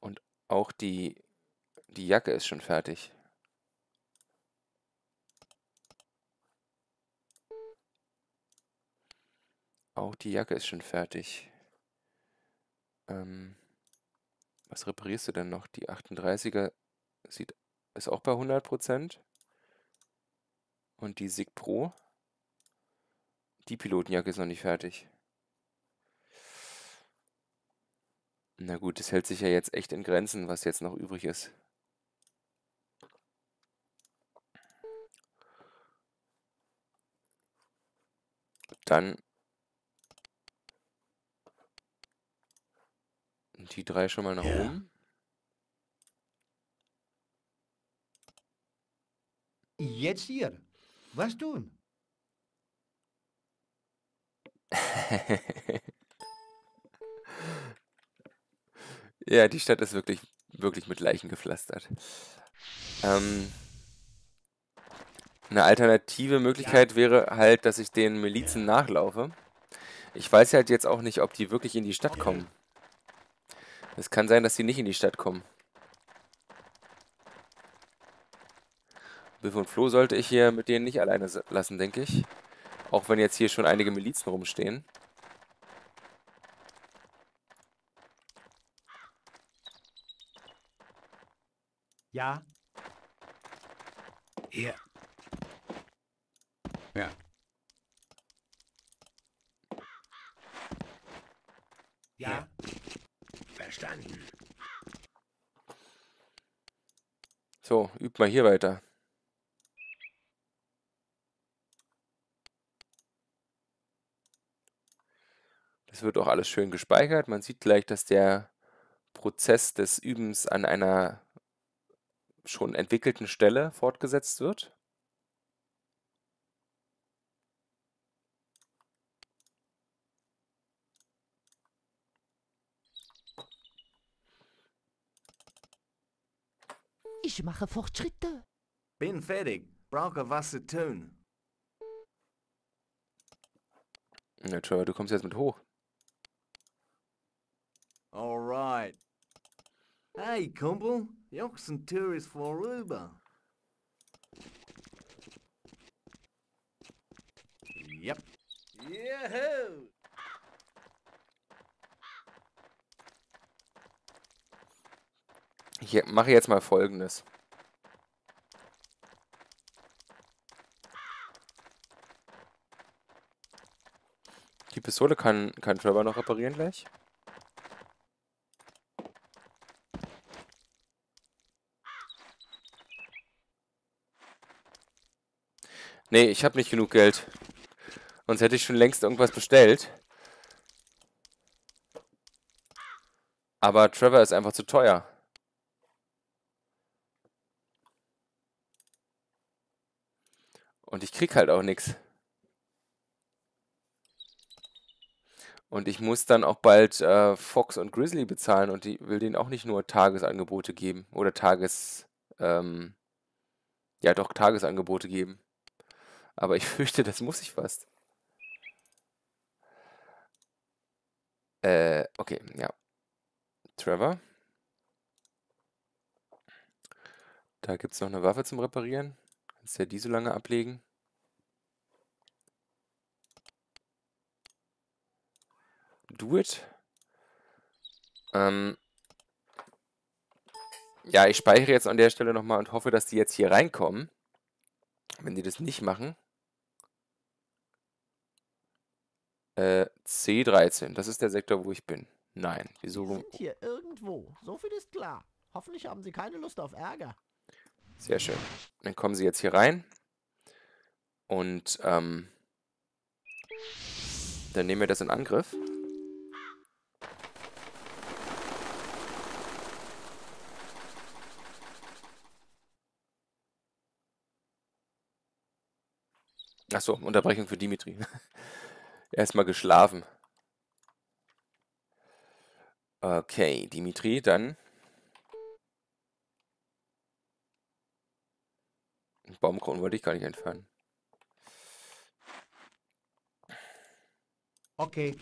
Und auch die, die Jacke ist schon fertig. Auch die Jacke ist schon fertig. Ähm, was reparierst du denn noch? Die 38er sieht, ist auch bei 100%. Und die SIG Pro, die Pilotenjacke ist noch nicht fertig. Na gut, das hält sich ja jetzt echt in Grenzen, was jetzt noch übrig ist. Dann die drei schon mal nach Ja. oben. Jetzt hier. Was tun? Ja, die Stadt ist wirklich, wirklich mit Leichen gepflastert. Ähm, eine alternative Möglichkeit wäre halt, dass ich den Milizen nachlaufe. Ich weiß halt jetzt auch nicht, ob die wirklich in die Stadt kommen. Es kann sein, dass sie nicht in die Stadt kommen. Biff und Flo sollte ich hier mit denen nicht alleine lassen, denke ich. Auch wenn jetzt hier schon einige Milizen rumstehen. Ja, Hier, Ja. ja. verstanden. So, übt mal hier weiter. Das wird auch alles schön gespeichert. Man sieht gleich, dass der Prozess des Übens an einer schon entwickelten Stelle fortgesetzt wird. Ich mache Fortschritte. Bin fertig. Brauche was zu tun. Na, Trevor, du kommst jetzt mit hoch. Alright. Hey, Kumpel. Die Ochsentour ist vorüber. Yep. Yahoo! Ich mache jetzt mal Folgendes. Die Pistole kann, kann Trevor noch reparieren gleich. Nee, ich habe nicht genug Geld. Sonst hätte ich schon längst irgendwas bestellt. Aber Trevor ist einfach zu teuer. Und ich krieg halt auch nichts. Und ich muss dann auch bald äh, Fox und Grizzly bezahlen und ich will denen auch nicht nur Tagesangebote geben oder Tages, ähm, ja doch Tagesangebote geben. Aber ich fürchte, das muss ich fast. Äh, okay, ja. Trevor. Da gibt es noch eine Waffe zum Reparieren. Kannst ja die so lange ablegen. Do it. Ähm, ja, ich speichere jetzt an der Stelle nochmal und hoffe, dass die jetzt hier reinkommen. Wenn die das nicht machen. Äh, C13. Das ist der Sektor, wo ich bin. Nein. Wieso? Wir sind hier irgendwo. So viel ist klar. Hoffentlich haben Sie keine Lust auf Ärger. Sehr schön. Dann kommen sie jetzt hier rein. Und ähm, dann nehmen wir das in Angriff. Achso, Unterbrechung für Dimitri. Erstmal geschlafen. Okay, Dimitri, dann Baumkronen wollte ich gar nicht entfernen. Okay.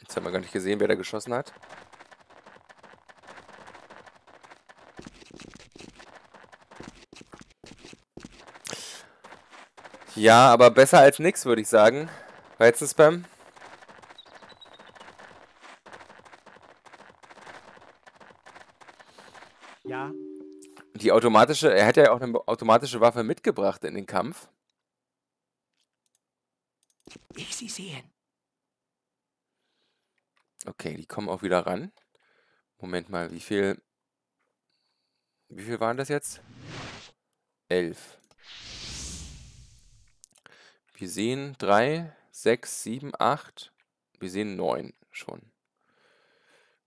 Jetzt haben wir gar nicht gesehen, wer da geschossen hat. Ja, aber besser als nix, würde ich sagen. Weizenspam. Ja. Die automatische, er hat ja auch eine automatische Waffe mitgebracht in den Kampf. Ich sie sehen. Okay, die kommen auch wieder ran. Moment mal, wie viel... Wie viel waren das jetzt? Elf. Wir sehen 3, 6, 7, 8. Wir sehen 9 schon.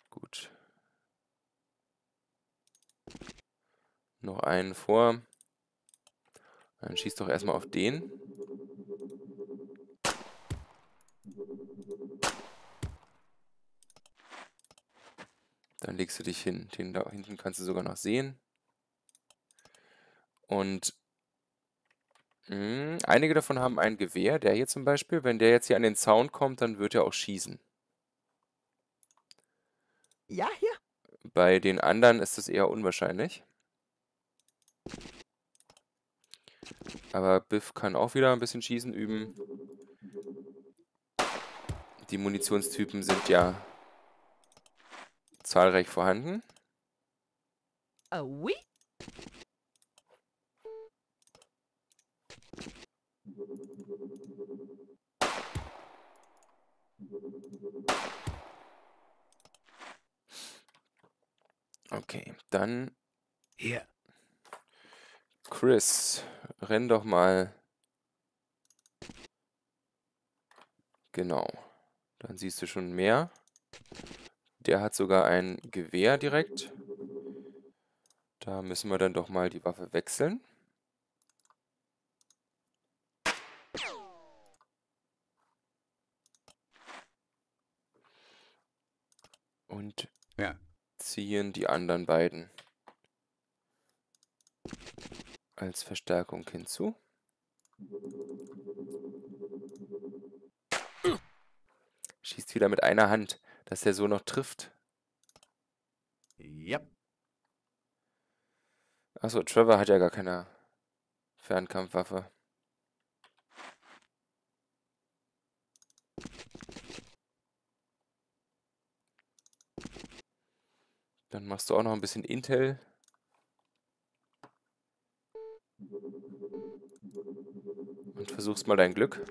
Gut. Noch einen vor. Dann schieß doch erstmal auf den. Dann legst du dich hin. Den da hinten kannst du sogar noch sehen. Und hm, einige davon haben ein Gewehr. Der hier zum Beispiel. Wenn der jetzt hier an den Zaun kommt, dann wird er auch schießen. Ja, hier. Bei den anderen ist das eher unwahrscheinlich. Aber Biff kann auch wieder ein bisschen Schießen üben. Die Munitionstypen sind ja zahlreich vorhanden. Ah, oui. Okay, dann Hier. Chris, renn doch mal. Genau. Dann siehst du schon mehr. Der hat sogar ein Gewehr direkt. Da müssen wir dann doch mal die Waffe wechseln. Und Ja. ziehen die anderen beiden als Verstärkung hinzu. Schießt wieder mit einer Hand, dass er so noch trifft. Yep. Achso, Trevor hat ja gar keine Fernkampfwaffe. Dann machst du auch noch ein bisschen Intel. Und versuchst mal dein Glück.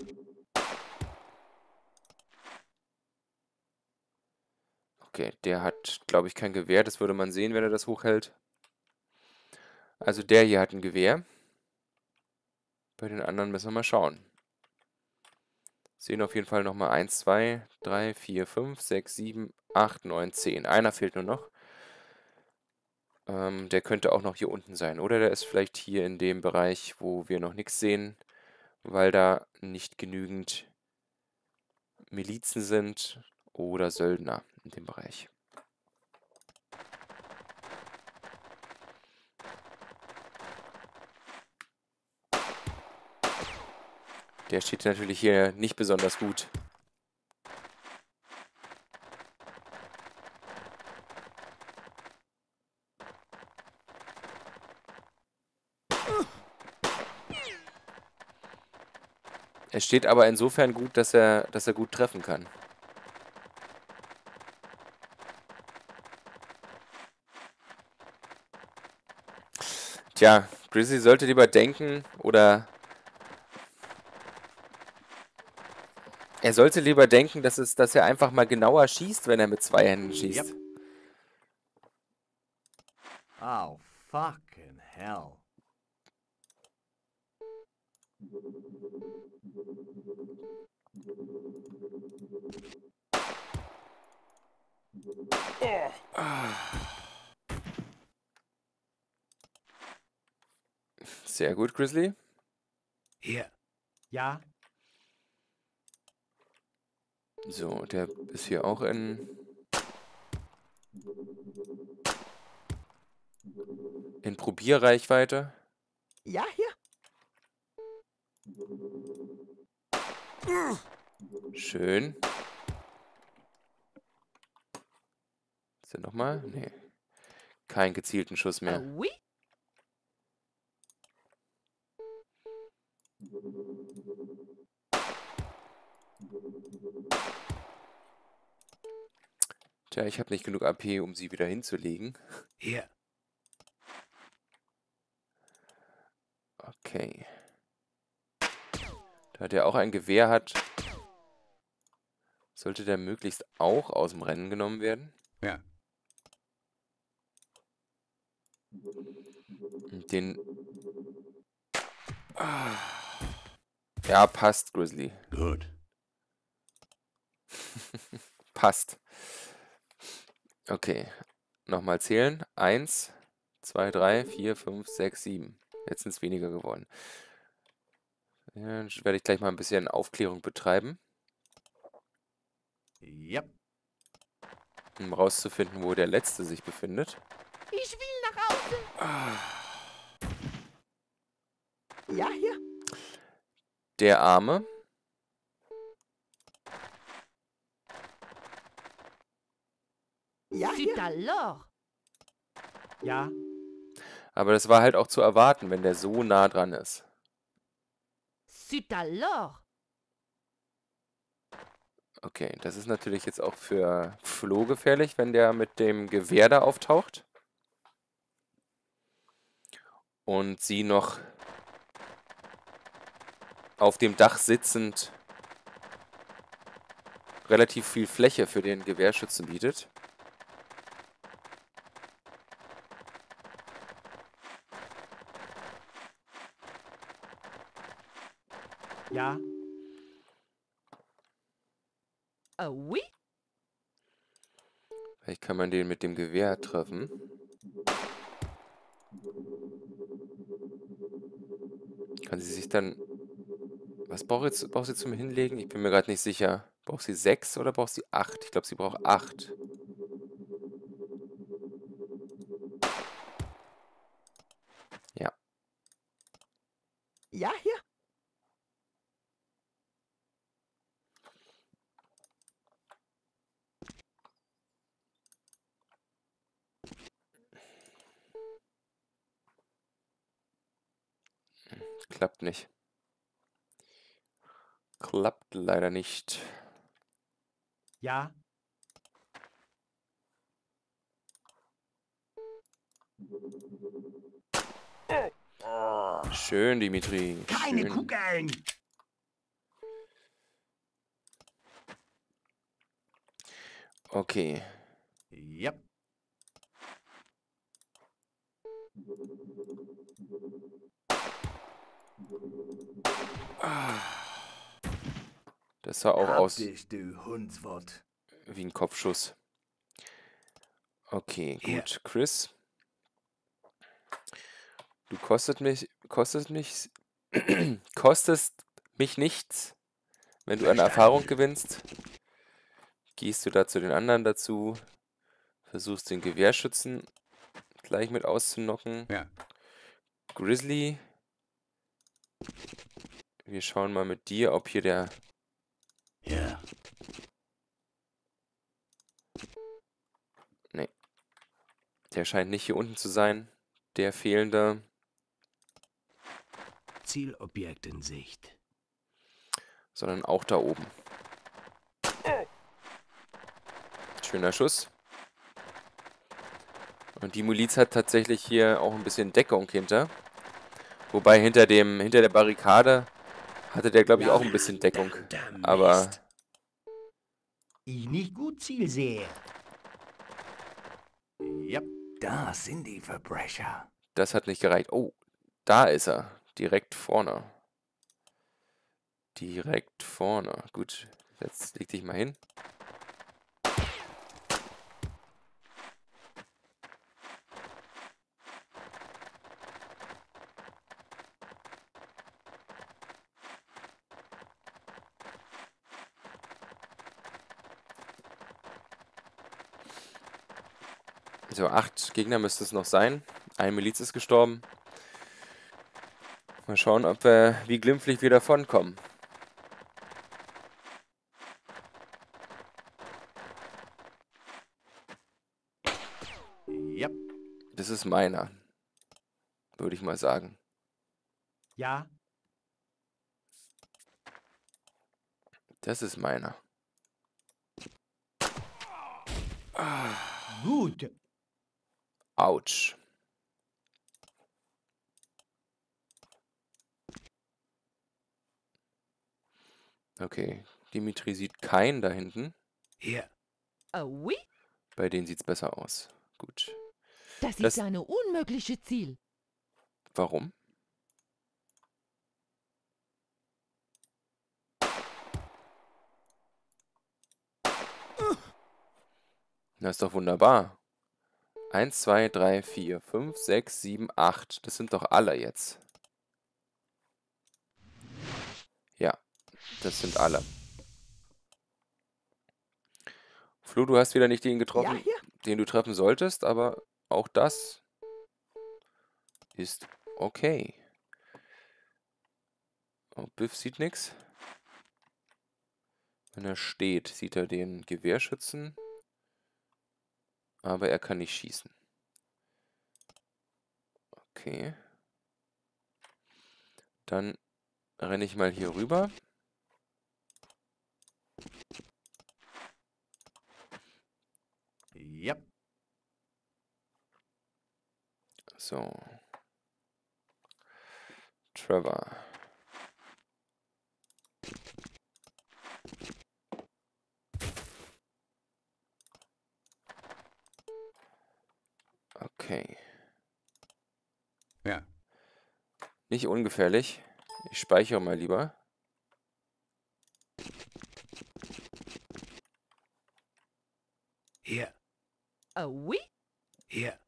Okay, der hat, glaube ich, kein Gewehr. Das würde man sehen, wenn er das hochhält. Also der hier hat ein Gewehr. Bei den anderen müssen wir mal schauen. Sehen auf jeden Fall nochmal 1, 2, 3, 4, 5, 6, 7, 8, 9, 10. Einer fehlt nur noch. Ähm, der könnte auch noch hier unten sein. Oder der ist vielleicht hier in dem Bereich, wo wir noch nichts sehen, weil da nicht genügend Milizen sind oder Söldner in dem Bereich. Der steht natürlich hier nicht besonders gut. Er steht aber insofern gut, dass er, dass er gut treffen kann. Tja, Grizzly sollte lieber denken oder... Er sollte lieber denken, dass, es, dass er einfach mal genauer schießt, wenn er mit zwei Händen schießt. Yep. Oh, fuck. Sehr gut, Grizzly. Hier. Ja, So, der ist hier auch in in Probierreichweite. Ja, hier. Schön. Ist der nochmal? Nee. Keinen gezielten Schuss mehr. Tja, ich habe nicht genug AP, um sie wieder hinzulegen. Hier. Okay. Da der auch ein Gewehr hat, sollte der möglichst auch aus dem Rennen genommen werden. Ja. Den... Ah. Ja, passt, Grizzly. Gut. Passt. Okay. Nochmal zählen. Eins, zwei, drei, vier, fünf, sechs, sieben. Jetzt sind es weniger geworden. Ja, Dann werde ich gleich mal ein bisschen Aufklärung betreiben, Yep. um rauszufinden, wo der Letzte sich befindet. Ich will nach Hause. Ja, hier. Der Arme. Ja, alors. ja, Aber das war halt auch zu erwarten, wenn der so nah dran ist. Okay, das ist natürlich jetzt auch für Flo gefährlich, wenn der mit dem Gewehr da auftaucht. Und sie noch auf dem Dach sitzend relativ viel Fläche für den Gewehrschützen bietet. Ja, Aui. Vielleicht kann man den mit dem Gewehr treffen. Kann sie sich dann... Was braucht, jetzt, braucht sie zum Hinlegen? Ich bin mir gerade nicht sicher. Braucht sie sechs oder braucht sie acht? Ich glaube, sie braucht acht. Ja. Ja, hier. Klappt nicht. Klappt leider nicht. ja, Schön, Dimitri. Keine Schön. Kugeln! Okay. Yep. Das sah auch Hab aus dich, du Hundswort. wie ein Kopfschuss. Okay, gut. Chris. Du kostet mich, kostet mich, kostest mich nichts, wenn du an Erfahrung gewinnst. Gehst du da zu den anderen dazu, versuchst den Gewehrschützen gleich mit auszunocken. Ja. Grizzly. Wir schauen mal mit dir, ob hier der Ja. Der scheint nicht hier unten zu sein. Der fehlende. Zielobjekt in Sicht. sondern auch da oben. Schöner Schuss. Und die Miliz hat tatsächlich hier auch ein bisschen Deckung hinter. Wobei hinter dem, hinter der Barrikade hatte der, glaube ich, auch ein bisschen Deckung. Aber. Ich nicht gut Ziel sehe. Yep, da sind die Verbrecher. das hat nicht gereicht. Oh, da ist er. Direkt vorne. Direkt vorne. Gut, jetzt leg dich mal hin. So, acht Gegner müsste es noch sein. Ein Miliz ist gestorben. Mal schauen, ob wir, wie glimpflich wir davonkommen. Yep, Das ist meiner. Würde ich mal sagen. Ja. Das ist meiner. Gut. Autsch. Okay, Dimitri sieht keinen da hinten. Hier, Ah oui? Bei denen sieht es besser aus. Gut. Das, Das- ist eine unmögliche Ziel. Warum? Das ist doch wunderbar. 1, 2, 3, 4, 5, 6, 7, 8. Das sind doch alle jetzt. Ja, das sind alle. Flo, du hast wieder nicht den Ja, getroffen, hier. den du treffen solltest, aber auch das ist okay. Oh, Biff sieht nichts. Wenn er steht, sieht er den Gewehrschützen. Aber er kann nicht schießen. Okay. Dann renne ich mal hier rüber. yep. So. Trevor. Okay. Ja. Nicht ungefährlich. Ich speichere mal lieber. hier, Ah oui? hier.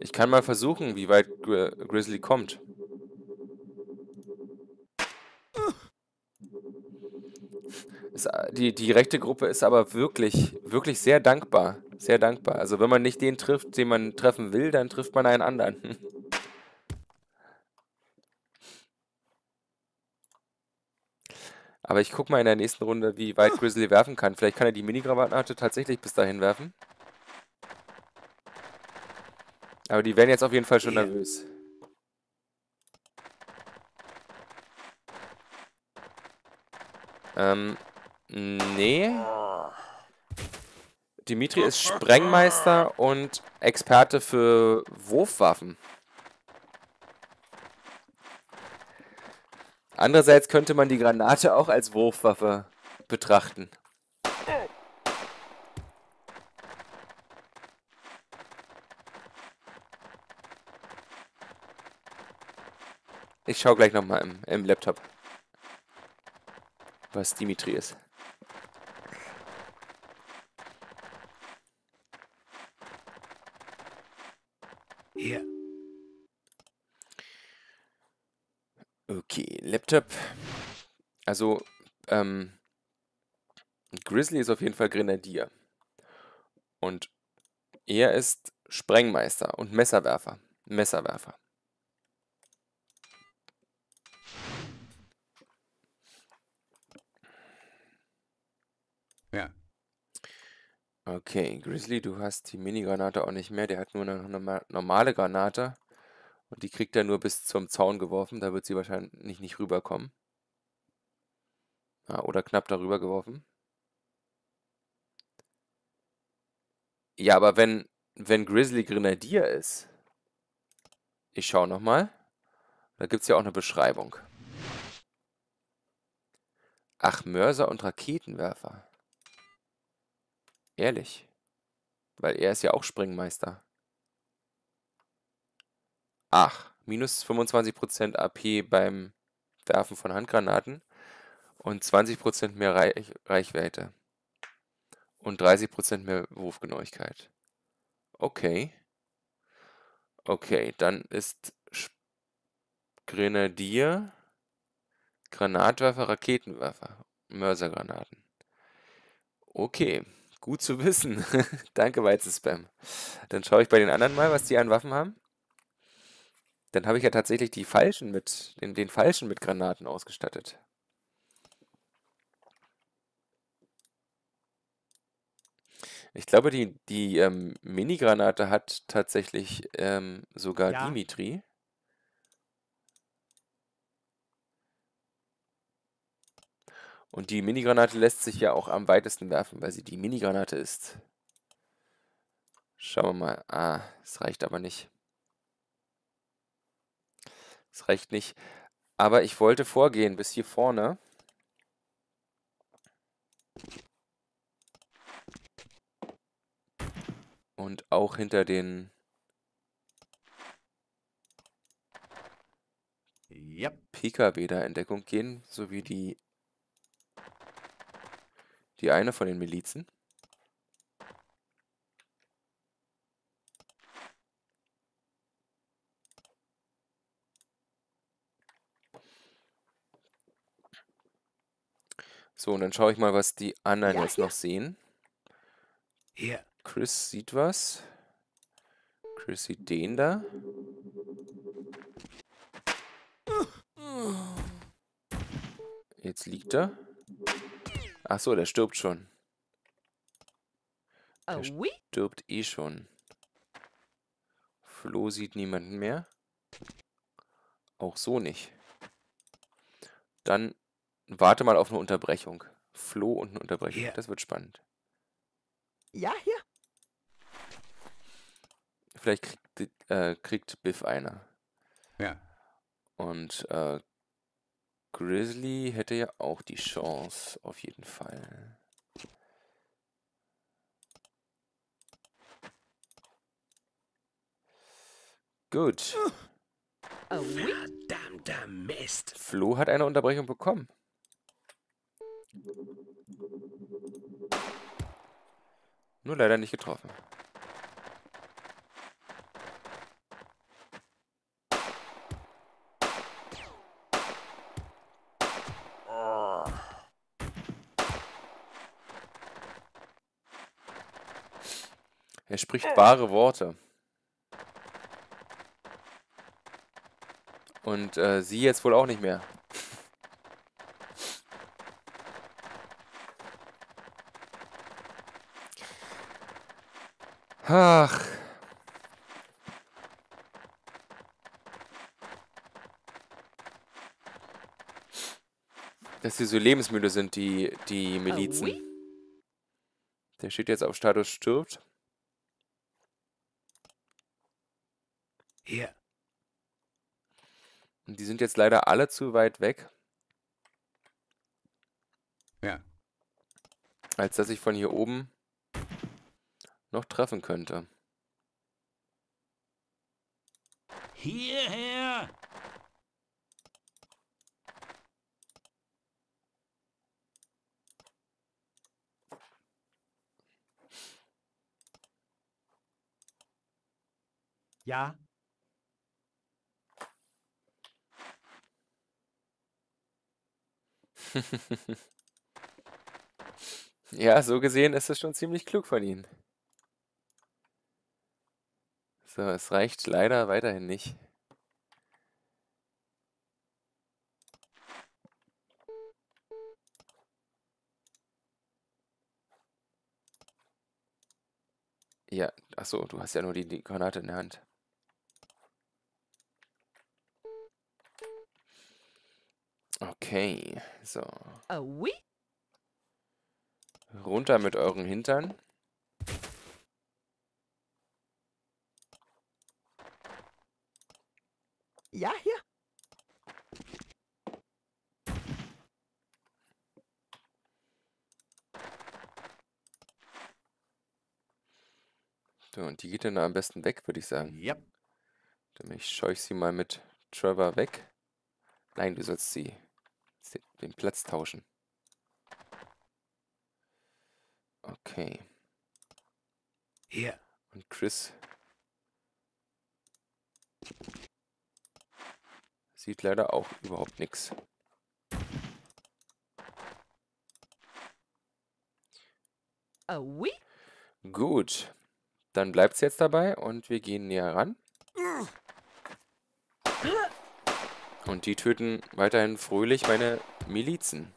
Ich kann mal versuchen, wie weit Gri Grizzly kommt. Ist, äh, die, die rechte Gruppe ist aber wirklich, wirklich sehr dankbar. Sehr dankbar. Also wenn man nicht den trifft, den man treffen will, dann trifft man einen anderen. Aber ich guck mal in der nächsten Runde, wie weit Grizzly werfen kann. Vielleicht kann er die Mini-Granate tatsächlich bis dahin werfen. Aber die werden jetzt auf jeden Fall schon nervös. Ähm, nee. Dimitri ist Sprengmeister und Experte für Wurfwaffen. Andererseits könnte man die Granate auch als Wurfwaffe betrachten. Ich schaue gleich nochmal im, im Laptop, was Dimitri ist. Hier, Okay, Laptop. Also, ähm, Grizzly ist auf jeden Fall Grenadier. Und er ist Sprengmeister und Messerwerfer. Messerwerfer. Okay, Grizzly, du hast die Minigranate auch nicht mehr. Der hat nur eine normale Granate. Und die kriegt er nur bis zum Zaun geworfen. Da wird sie wahrscheinlich nicht rüberkommen. Ah, oder knapp darüber geworfen. Ja, aber wenn, wenn Grizzly Grenadier ist. Ich schaue nochmal. Da gibt es ja auch eine Beschreibung. Ach, Mörser und Raketenwerfer. Ehrlich. Weil er ist ja auch Springmeister. Ach, minus 25% AP beim Werfen von Handgranaten und 20% mehr Reich Reichweite. Und 30% mehr Wurfgenauigkeit. Okay. Okay, dann ist Grenadier, Granatwerfer, Raketenwerfer, Mörsergranaten. Okay, gut zu wissen. Danke, Weizenspam. Dann schaue ich bei den anderen mal, was die an Waffen haben. Dann habe ich ja tatsächlich die falschen mit, den, den falschen mit Granaten ausgestattet. Ich glaube, die, die ähm, Mini-Granate hat tatsächlich ähm, sogar Ja. Dimitri. Und die Mini-Granate lässt sich ja auch am weitesten werfen, weil sie die Mini-Granate ist. Schauen wir mal. Ah, es reicht aber nicht. Es reicht nicht. Aber ich wollte vorgehen bis hier vorne. Und auch hinter den Yep. PKW da in Deckung gehen, sowie die die eine von den Milizen. So, und dann schaue ich mal, was die anderen Ja, jetzt noch sehen. Hier, Chris sieht was. Chris sieht den da. Jetzt liegt er. Ach so, der stirbt schon. Der oui? Stirbt eh schon. Flo sieht niemanden mehr. Auch so nicht. Dann warte mal auf eine Unterbrechung. Flo und eine Unterbrechung. Hier. Das wird spannend. Ja, hier. Vielleicht kriegt, äh, kriegt Biff einer. Ja. Und äh, Grizzly hätte ja auch die Chance, auf jeden Fall. Gut. Oui? verdammter Mist. Flo hat eine Unterbrechung bekommen. Nur leider nicht getroffen. Er spricht wahre Worte. Und äh, sie jetzt wohl auch nicht mehr. Ach. Dass sie so lebensmüde sind, die, die Milizen. Der steht jetzt auf Status stirbt. Hier, Und die sind jetzt leider alle zu weit weg, Ja. als dass ich von hier oben noch treffen könnte. Hierher! Ja, Ja, so gesehen ist es schon ziemlich klug von ihnen. So, es reicht leider weiterhin nicht. Ja, ach so, du hast ja nur die, die Granate in der Hand. Okay, so. Oh, oui? Runter mit euren Hintern. Ja, hier. So, und die geht dann am besten weg, würde ich sagen. Ja. Yep. Dann scheuche ich sie mal mit Trevor weg. Nein, du sollst sie den- Platz tauschen. Okay. Hier. Und Chris sieht leider auch überhaupt nichts. Oui? Gut, dann bleibt es jetzt dabei und wir gehen näher ran. Und die töten weiterhin fröhlich meine Milizen.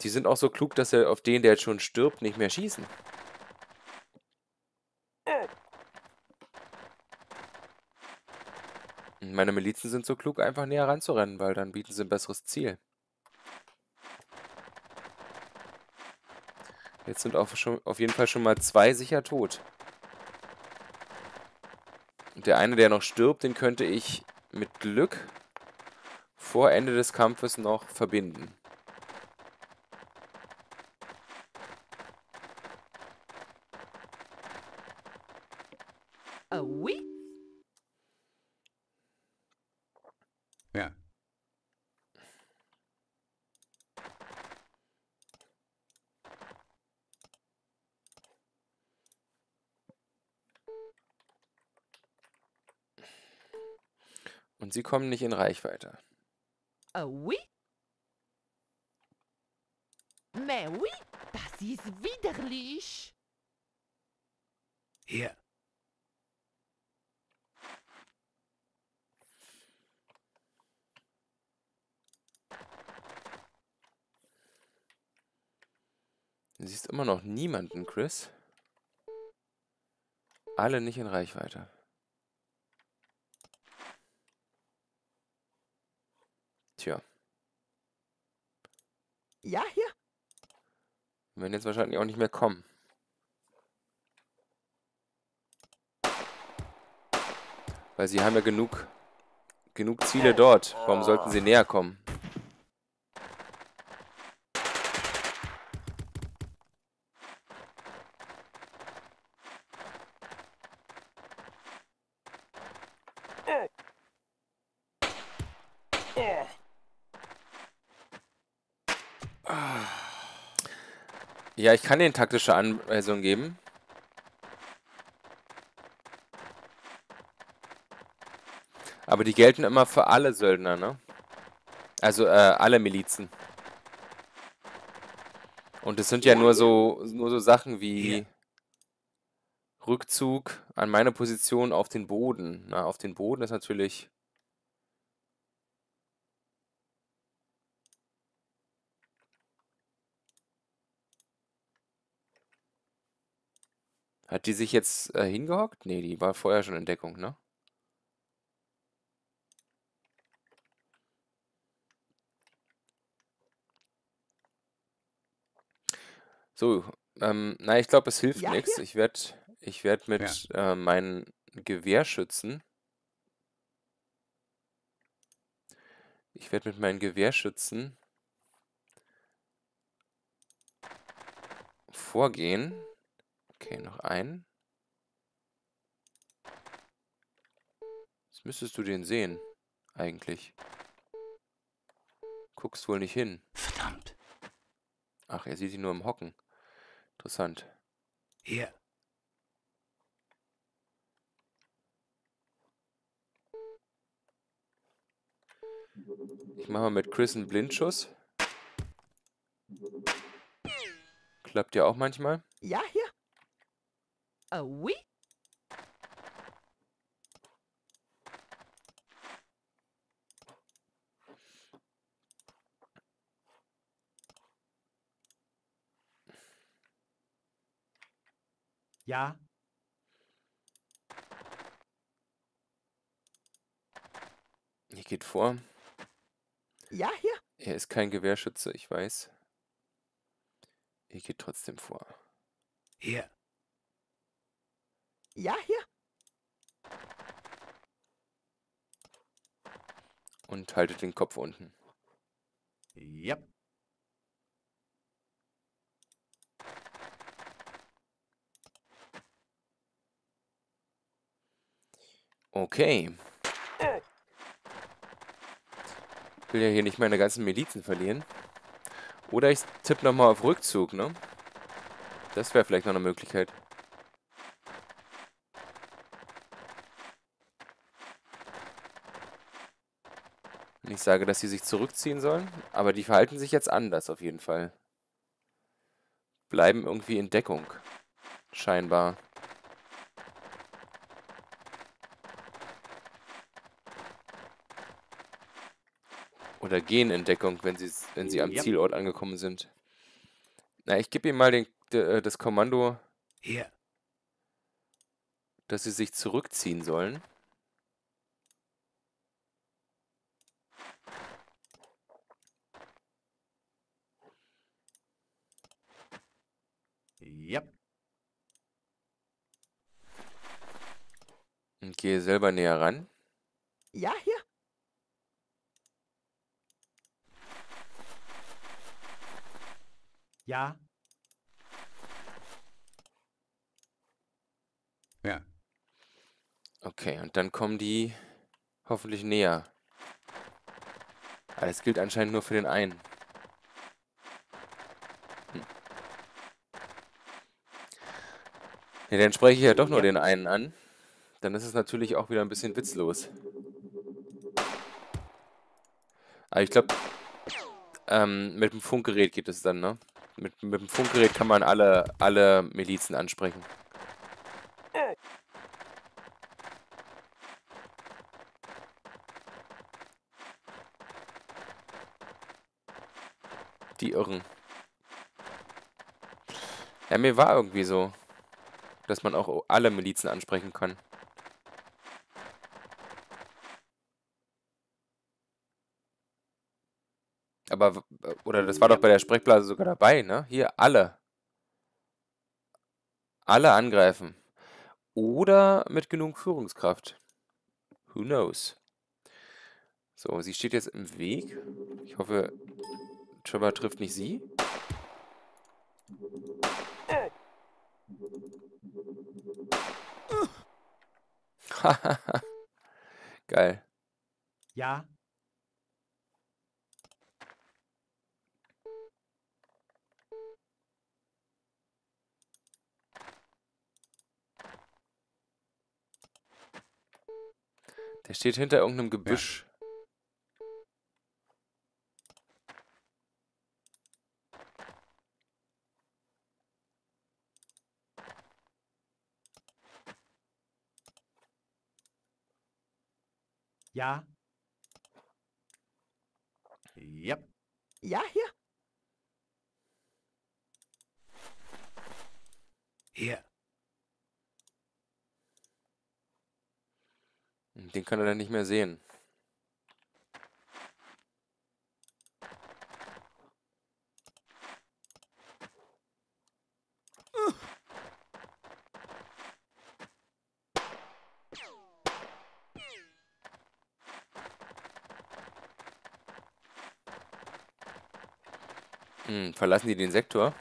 Die sind auch so klug, dass sie auf den, der jetzt schon stirbt, nicht mehr schießen. Und Meine Milizen sind so klug, einfach näher ranzurennen, weil dann bieten sie ein besseres Ziel. Jetzt sind auf, schon, auf jeden Fall schon mal zwei sicher tot. Der eine, der noch stirbt, den könnte ich mit Glück vor Ende des Kampfes noch verbinden. A oui? Ja. Und sie kommen nicht in Reichweite. A oui? Mais oui, das ist widerlich. Hier. Du siehst immer noch niemanden, Chris. Alle nicht in Reichweite. Tja, Ja, hier. werden jetzt wahrscheinlich auch nicht mehr kommen. Weil sie haben ja genug, genug Ziele dort. Warum sollten sie näher kommen? Ja, ich kann den taktische Anweisung geben. Aber die gelten immer für alle Söldner, ne? Also äh, alle Milizen. Und es sind ja nur so nur so Sachen wie Rückzug an meine Position auf den Boden. Na, auf den Boden ist natürlich Hat die sich jetzt äh, hingehockt? Nee, die war vorher schon in Deckung, ne? So, ähm, na, ich glaube, es hilft Ja, nichts. hier. Ich werde ich werd mit äh, meinen Gewehrschützen. Ich werde mit meinen Gewehrschützen vorgehen. Okay, noch einen. Jetzt müsstest du den sehen, eigentlich. Guckst wohl nicht hin. Verdammt. Ach, er sieht ihn nur im Hocken. Interessant. Hier. Ich mache mal mit Chris einen Blindschuss. Klappt ja auch manchmal. Ja, hier. A oui? Ja, Hier geht vor. Ja, hier. Er ist kein Gewehrschütze, ich weiß. Er geht trotzdem vor. Hier. Ja, hier. Und haltet den Kopf unten. Ja. Okay. Ich will ja hier nicht meine ganzen Milizen verlieren. Oder ich tippe nochmal auf Rückzug, ne? Das wäre vielleicht noch eine Möglichkeit. Ich sage, dass sie sich zurückziehen sollen. Aber die verhalten sich jetzt anders auf jeden Fall. Bleiben irgendwie in Deckung. Scheinbar. Oder gehen in Deckung, wenn sie, wenn sie am Yep. Zielort angekommen sind. Na, ich gebe ihm mal den, de, äh, das Kommando, Hier. dass sie sich zurückziehen sollen. Yep. Und gehe selber näher ran. Ja, hier. Ja. Ja. Okay, und dann kommen die hoffentlich näher. Aber das gilt anscheinend nur für den einen. Ja, dann spreche ich ja doch nur den einen an. Dann ist es natürlich auch wieder ein bisschen witzlos. Aber ich glaube, ähm, mit dem Funkgerät geht es dann, ne? Mit, mit dem Funkgerät kann man alle, alle Milizen ansprechen. Die Irren. Ja, mir war irgendwie so, dass man auch alle Milizen ansprechen kann. Aber, oder das war doch bei der Sprechblase sogar dabei, ne? Hier, alle. Alle angreifen. Oder mit genug Führungskraft. Who knows? So, sie steht jetzt im Weg. Ich hoffe, Trevor trifft nicht sie. Geil. Ja. Der steht hinter irgendeinem Gebüsch. Ja. Yep. Ja, hier. Hier. Den kann er dann nicht mehr sehen. Hm, verlassen die den Sektor?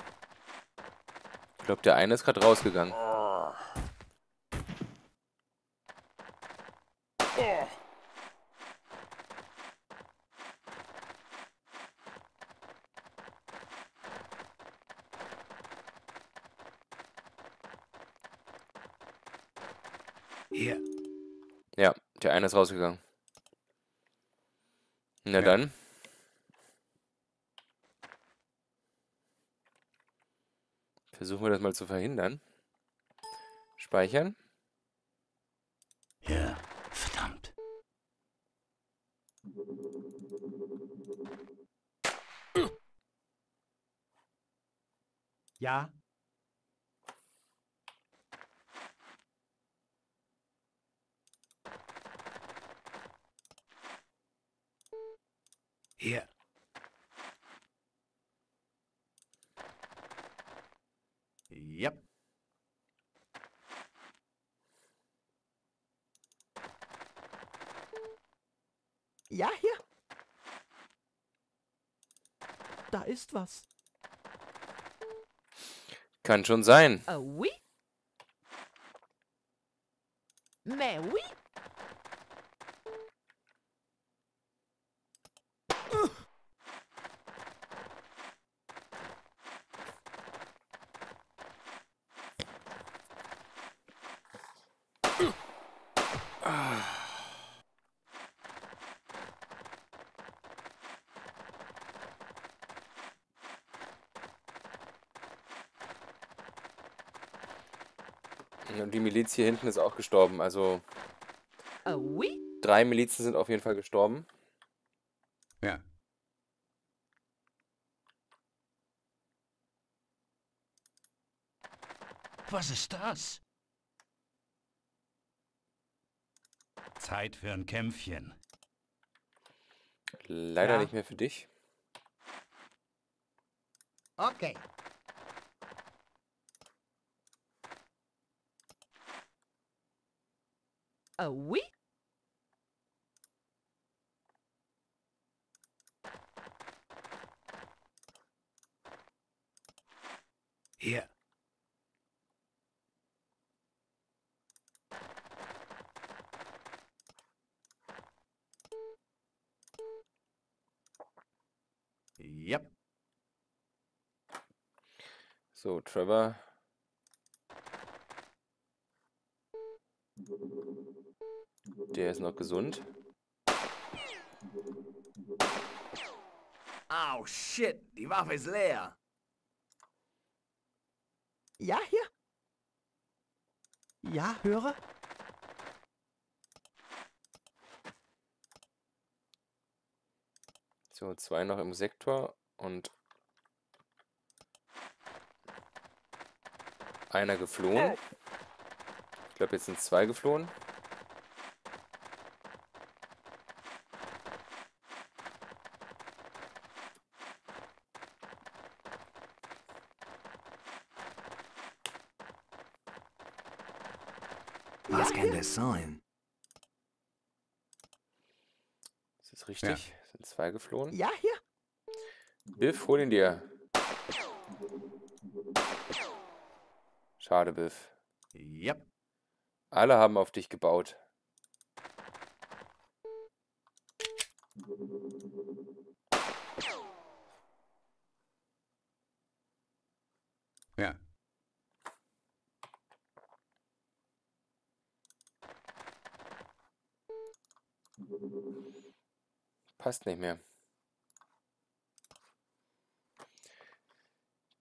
Ich glaube, der eine ist gerade rausgegangen. Hier. Ja, der eine ist rausgegangen. Na Ja. dann. Versuchen wir das mal zu verhindern. Speichern. Ja. Verdammt. Ja. Hier. Yep. Ja, hier. Da ist was. Kann schon sein. Ah oui? Mais oui? Und die Miliz hier hinten ist auch gestorben. Also drei Milizen sind auf jeden Fall gestorben. Ja. Was ist das? Zeit für ein Kämpfchen. Leider Ja. nicht mehr für dich. Okay. Ah oui? Hier. Yep. So, Trevor. Der ist noch gesund. Oh shit, die Waffe ist leer. Ja, hier. Ja, höre. So, zwei noch im Sektor und einer geflohen. Ich glaube, jetzt sind zwei geflohen. Was kann das sein? Ist das richtig? Sind zwei geflohen? Ja, hier. Biff, hol ihn dir. Schade, Biff. Yep. Alle haben auf dich gebaut. Ja. Passt nicht mehr.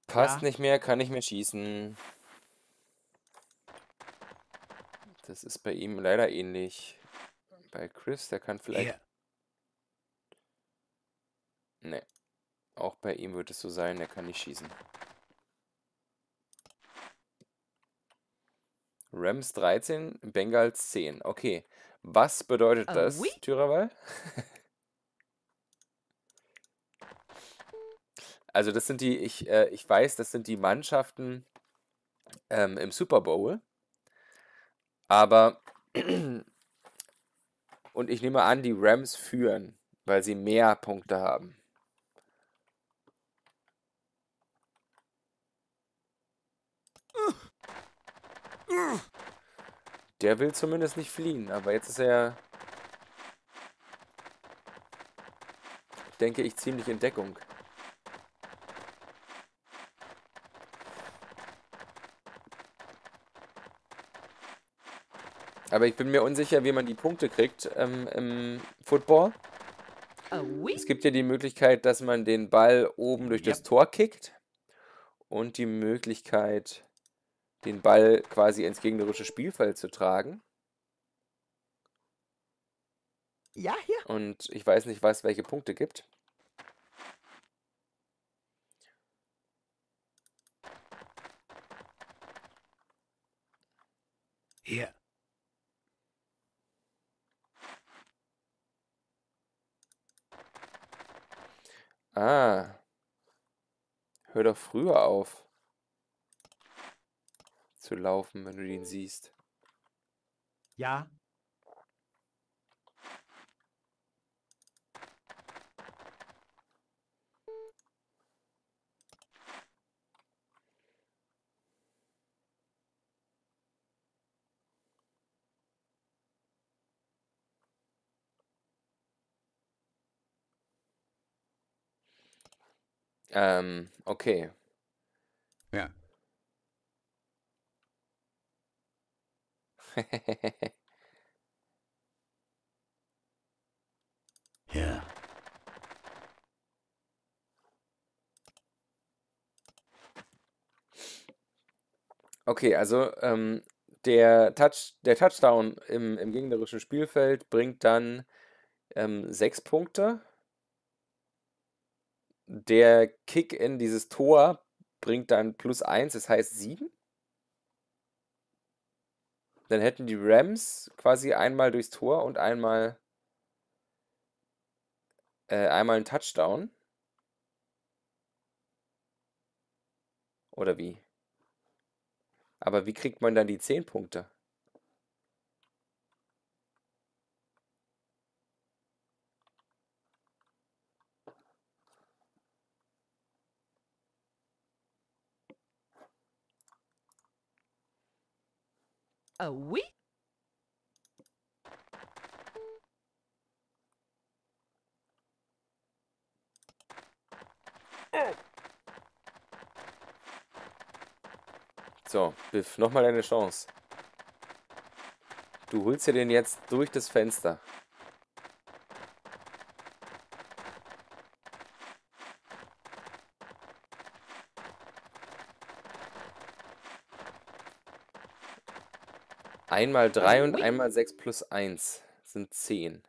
Passt Ja. nicht mehr, kann nicht mehr schießen. Das ist bei ihm leider ähnlich. Bei Chris, der kann vielleicht. Hier. Nee. Auch bei ihm wird es so sein, der kann nicht schießen. Rams 13, Bengals 10. Okay. Was bedeutet das, oui? Also das sind die, ich, äh, ich weiß, das sind die Mannschaften ähm, im Super Bowl. Aber und ich nehme an, die Rams führen, weil sie mehr Punkte haben. Der will zumindest nicht fliehen, aber jetzt ist er, denke ich, ziemlich in Deckung. Aber ich bin mir unsicher, wie man die Punkte kriegt ähm, im Football. Oui? Es gibt ja die Möglichkeit, dass man den Ball oben durch das Yep. Tor kickt und die Möglichkeit, den Ball quasi ins gegnerische Spielfeld zu tragen. Ja, hier. Und ich weiß nicht, was welche Punkte gibt. Hier. Ah. Hör doch früher auf zu laufen, wenn du ihn siehst. Ja. Ähm, okay. Ja. Ja. Okay, also ähm, der Touch, der Touchdown im, im gegnerischen Spielfeld bringt dann ähm, sechs Punkte. Der Kick in dieses Tor bringt dann plus eins, das heißt sieben. Dann hätten die Rams quasi einmal durchs Tor und einmal, äh, einmal einen Touchdown. Oder wie? Aber wie kriegt man dann die 10 Punkte? Ah oui? So, Biff, nochmal deine Chance. Du holst dir den jetzt durch das Fenster. Einmal 3 und ui. einmal 6 plus 1 sind 10.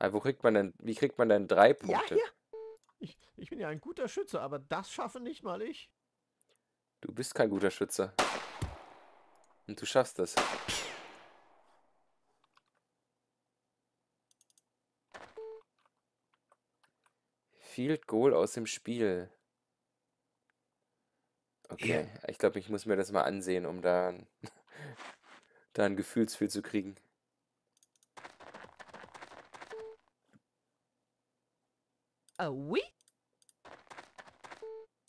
Aber wo kriegt man denn, wie kriegt man denn 3 Ja, Punkte? hier. Ich, ich bin ja ein guter Schütze, aber das schaffe nicht mal ich. Du bist kein guter Schütze. Und du schaffst es. Field Goal aus dem Spiel. Okay, ich glaube, ich muss mir das mal ansehen, um da, ein- da ein Gefühlsgefühl zu kriegen. Ah oui?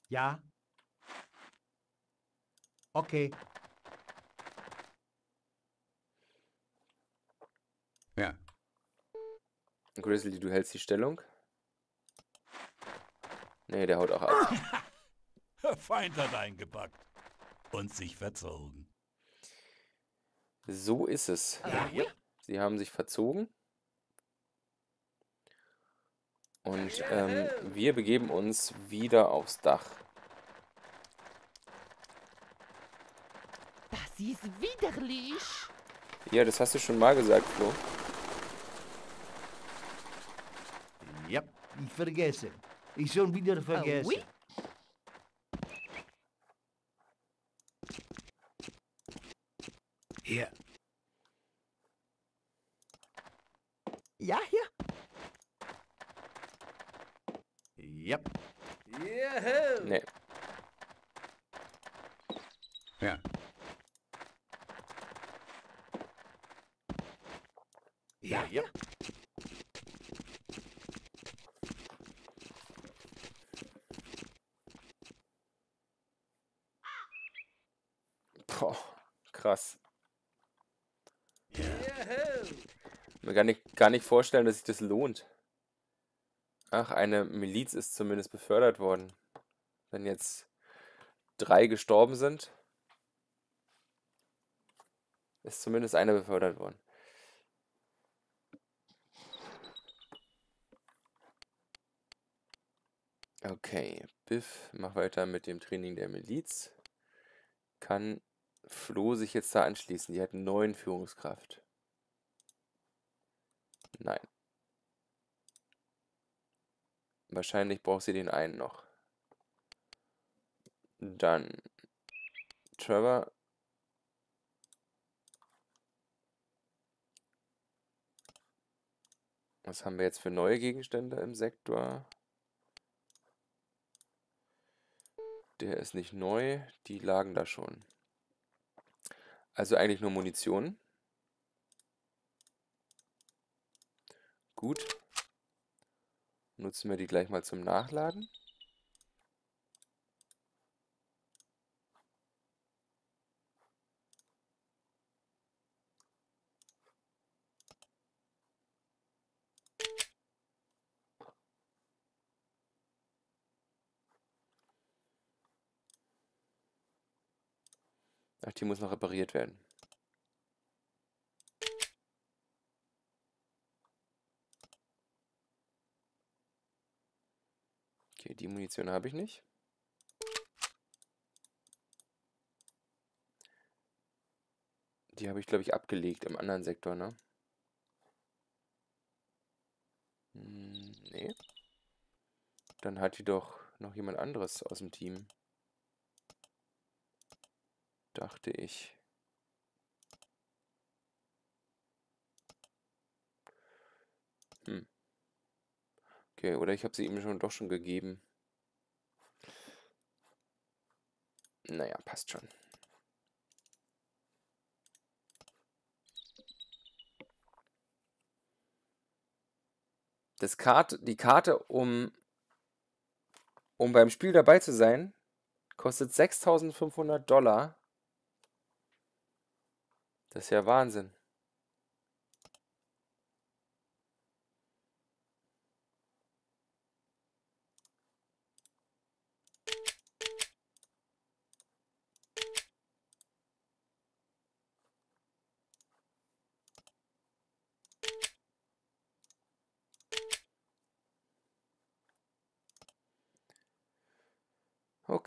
Ja. Okay. Ja. Grizzly, du hältst die Stellung? Nee, der haut auch ab. Der Feind hat eingepackt und sich verzogen. So ist es. Ah oui? Sie haben sich verzogen. Und ähm, wir begeben uns wieder aufs Dach. Das ist widerlich. Ja, das hast du schon mal gesagt, Flo. Ja, ich vergesse. Ich schon wieder Ah vergessen. oui? Hier. Ja, hier. Ja. Juhu. Nee. Ja. Ja, Ja. Boah, krass. Juhu. Mir gar nicht, vorstellen, dass sich das lohnt. Ach, eine Miliz ist zumindest befördert worden. Wenn jetzt drei gestorben sind, ist zumindest eine befördert worden. Okay, Biff, mach weiter mit dem Training der Miliz. Kann Flo sich jetzt da anschließen? Die hat neun Führungskraft. Nein. Wahrscheinlich braucht sie den einen noch. Dann Trevor. Was haben wir jetzt für neue Gegenstände im Sektor? Der ist nicht neu, die lagen da schon. Also eigentlich nur Munition. Gut. Nutzen wir die gleich mal zum Nachladen. Ach, die muss noch repariert werden. Okay, die Munition habe ich nicht. Die habe ich, glaube ich, abgelegt im anderen Sektor, ne? Hm, nee. Dann hat die doch noch jemand anderes aus dem Team. Dachte ich. Hm. Okay, oder ich habe sie ihm schon doch schon gegeben. Naja, passt schon. Das Karte, die Karte, um, um beim Spiel dabei zu sein, kostet 6500 Dollar. Das ist ja Wahnsinn.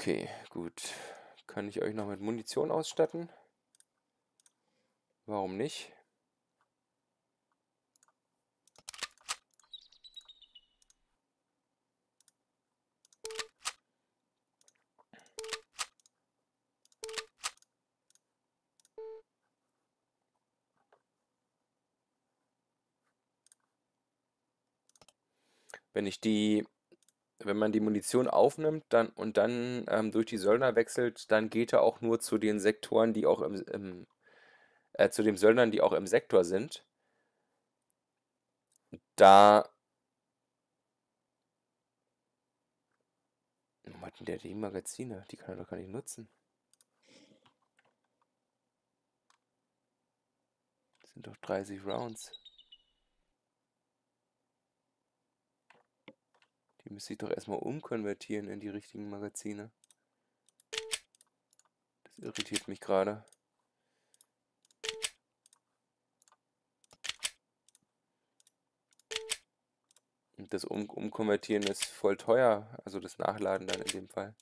Okay, gut. Kann ich euch noch mit Munition ausstatten? Warum nicht? Wenn ich die wenn man die Munition aufnimmt dann und dann ähm, durch die Söldner wechselt, dann geht er auch nur zu den Sektoren, die auch im, im äh, zu den Söldnern, die auch im Sektor sind. Da Warum hat denn der die Magazine? Die kann er doch gar nicht nutzen. Das sind doch 30 Rounds. Die müsste ich doch erstmal umkonvertieren in die richtigen Magazine. Das irritiert mich gerade. Und das um Umkonvertieren ist voll teuer, also das Nachladen dann in dem Fall.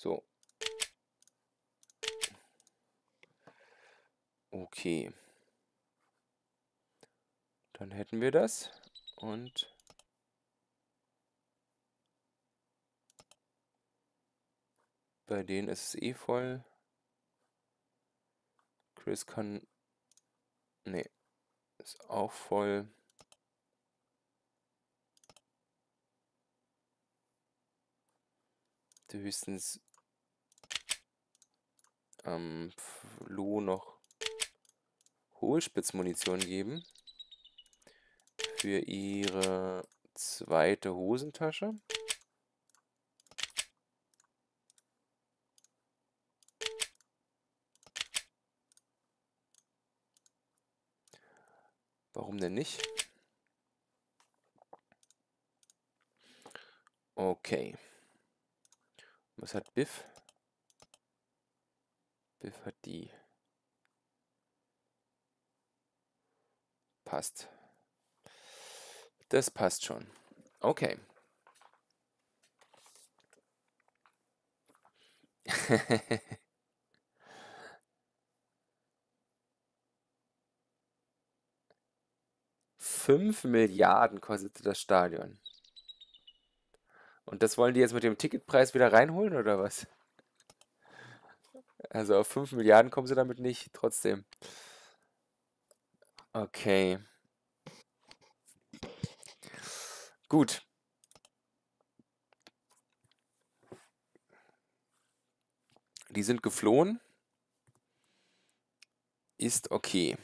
So. Okay. Dann hätten wir das und bei denen ist es eh voll. Chris kann... Nee, ist auch voll. höchstens ähm, Flo noch Hohlspitzmunition geben für ihre zweite Hosentasche. Warum denn nicht? Okay. Was hat Biff? Biff hat die. Passt. Das passt schon. Okay. Fünf Milliarden kostete das Stadion. Und das wollen die jetzt mit dem Ticketpreis wieder reinholen oder was? Also auf 5 Milliarden kommen sie damit nicht, trotzdem. Okay. Gut. Die sind geflohen. Ist okay.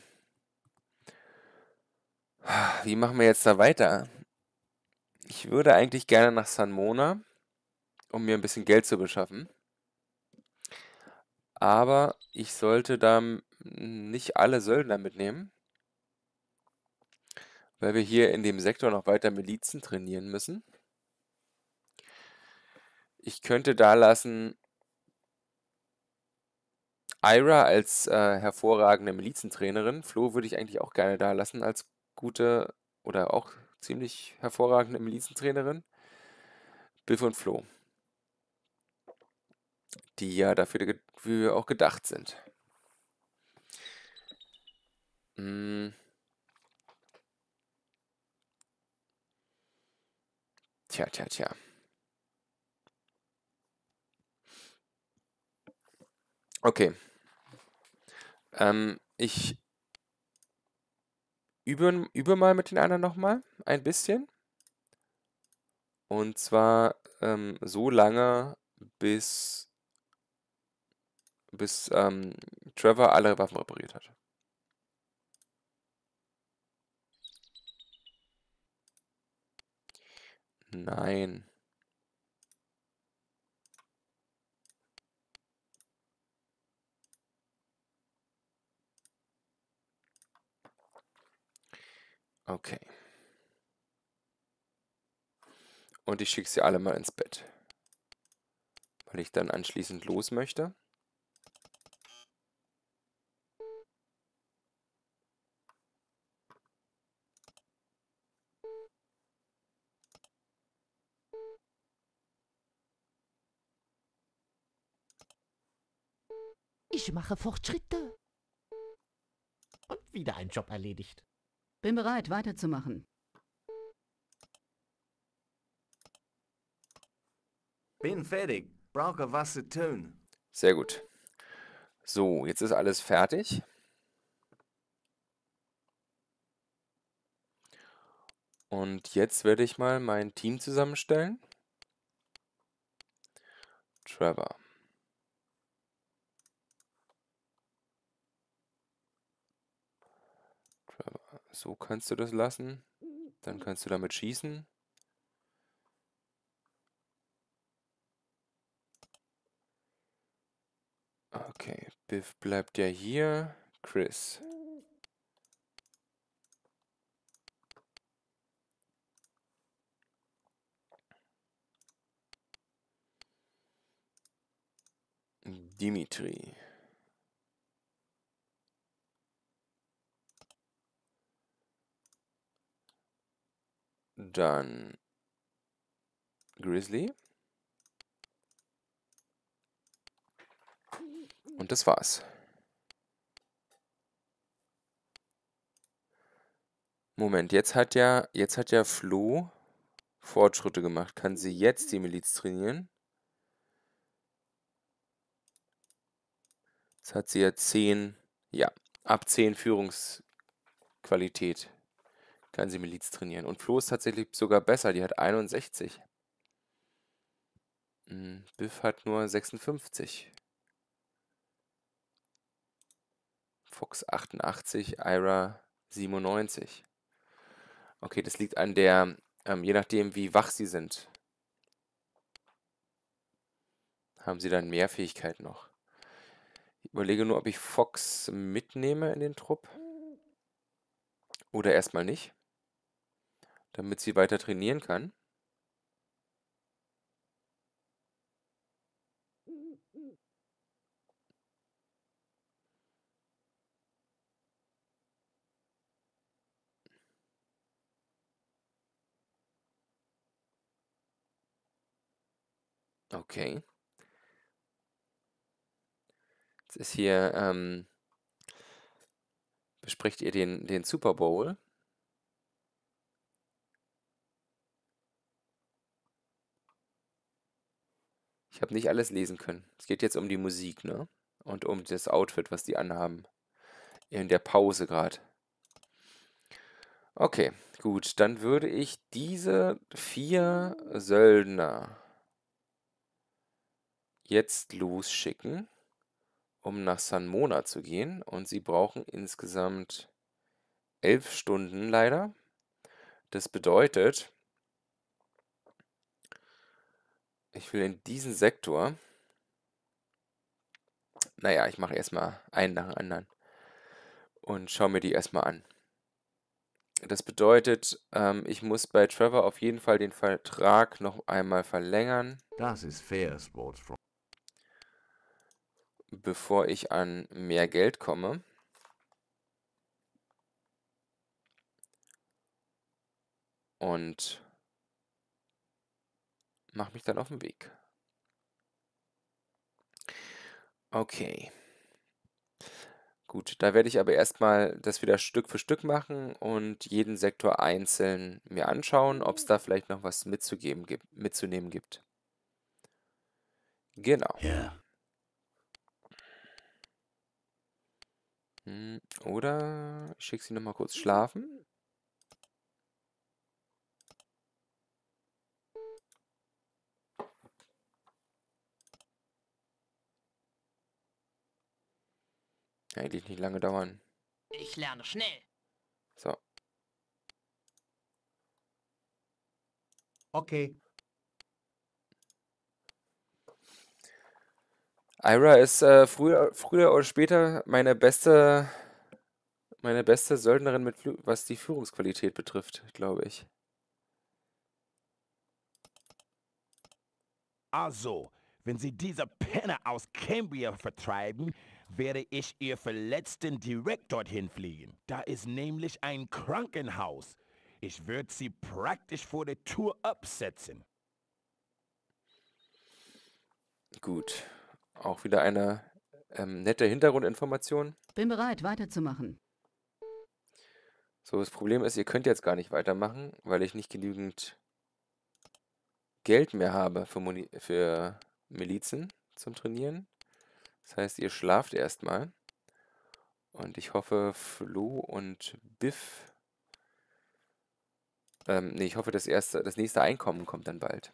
Wie machen wir jetzt da weiter? Ich würde eigentlich gerne nach San Mona, um mir ein bisschen Geld zu beschaffen. Aber ich sollte da nicht alle Söldner mitnehmen, weil wir hier in dem Sektor noch weiter Milizen trainieren müssen. Ich könnte da lassen Ira als äh, hervorragende Milizentrainerin. Flo würde ich eigentlich auch gerne da lassen als gute oder auch ziemlich hervorragende Milizentrainerin. Biff und Flo. Die ja dafür auch gedacht sind. Mm. Tja, tja, tja. Okay. Ähm, ich übe, übe mal mit den anderen nochmal ein bisschen. Und zwar ähm, so lange, bis, bis ähm, Trevor alle Waffen repariert hat. Nein. Okay. Und ich schicke sie alle mal ins Bett. Weil ich dann anschließend los möchte. Ich mache Fortschritte. Und wieder ein Job erledigt. Bin bereit, weiterzumachen. Bin fertig. Brauche was zu tun. Sehr gut. So, jetzt ist alles fertig. Und jetzt werde ich mal mein Team zusammenstellen. Trevor. Trevor. So kannst du das lassen. Dann kannst du damit schießen. Okay, Biff bleibt ja hier. Chris. Dimitri. Dann Grizzly. Und das war's. Moment, jetzt hat ja, jetzt hat ja Flo Fortschritte gemacht. Kann sie jetzt die Miliz trainieren? Jetzt hat sie ja 10, ja, ab 10 Führungsqualität kann sie Miliz trainieren. Und Flo ist tatsächlich sogar besser, die hat 61. Hm, Biff hat nur 56. Fox 88, Ira 97. Okay, das liegt an der, ähm, je nachdem wie wach sie sind, haben sie dann mehr Fähigkeiten noch. Ich überlege nur, ob ich Fox mitnehme in den Trupp. Oder erstmal nicht. Damit sie weiter trainieren kann. Okay. Jetzt ist hier, ähm, bespricht ihr den, den Super Bowl. Ich habe nicht alles lesen können. Es geht jetzt um die Musik, ne? Und um das Outfit, was die anhaben. In der Pause gerade. Okay, gut. Dann würde ich diese vier Söldner jetzt losschicken. um nach San Mona zu gehen. Und sie brauchen insgesamt elf Stunden leider. Das bedeutet, ich will in diesen Sektor. Naja, ich mache erstmal einen nach dem anderen. Und schaue mir die erstmal an. Das bedeutet, ähm, ich muss bei Trevor auf jeden Fall den Vertrag noch einmal verlängern. Das ist fair, Sportsfreund. Bevor ich an mehr Geld komme. Und mache mich dann auf den Weg. Okay. Gut, da werde ich aber erstmal das wieder Stück für Stück machen und jeden Sektor einzeln mir anschauen, ob es da vielleicht noch was mitzugeben gibt, mitzunehmen gibt. Genau. Ja. Hm, Oder ich schicke sie nochmal kurz schlafen. Eigentlich nicht lange dauern. Ich lerne schnell. So. Okay. Ira ist äh, früher, früher oder später meine beste, meine beste Söldnerin, mit, was die Führungsqualität betrifft, glaube ich. Also, wenn Sie diese Penner aus Cambria vertreiben, werde ich Ihr Verletzten direkt dorthin fliegen. Da ist nämlich ein Krankenhaus. Ich würde Sie praktisch vor der Tour absetzen. Gut. Auch wieder eine ähm, nette Hintergrundinformation. Bin bereit, weiterzumachen. So, das Problem ist, ihr könnt jetzt gar nicht weitermachen, weil ich nicht genügend Geld mehr habe für, Muni für Milizen zum Trainieren. Das heißt, ihr schlaft erstmal. Und ich hoffe, Flo und Biff. Ähm, nee, ich hoffe, das erste, das nächste Einkommen kommt dann bald.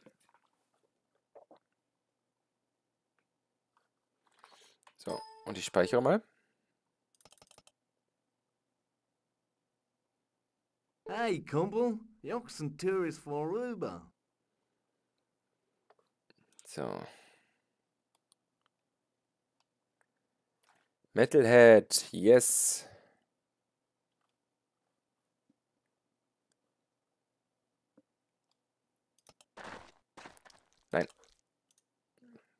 So, und ich speichere mal. Hey, Kumpel, die Ochsentour ist vorüber. So. Metalhead, yes. Nein.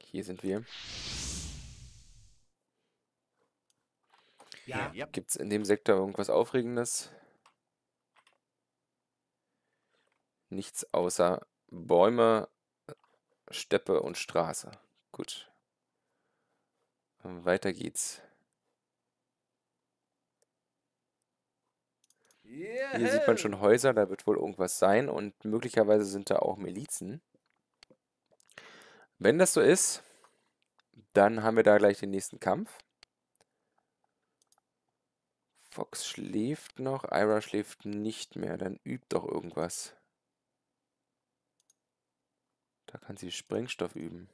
Hier sind wir. Ja. Ja. Gibt es in dem Sektor irgendwas Aufregendes? Nichts außer Bäume, Steppe und Straße. Gut. Weiter geht's. Hier sieht man schon Häuser, da wird wohl irgendwas sein und möglicherweise sind da auch Milizen. Wenn das so ist, dann haben wir da gleich den nächsten Kampf. Fox schläft noch, Ira schläft nicht mehr, dann übt doch irgendwas. Da kann sie Sprengstoff üben.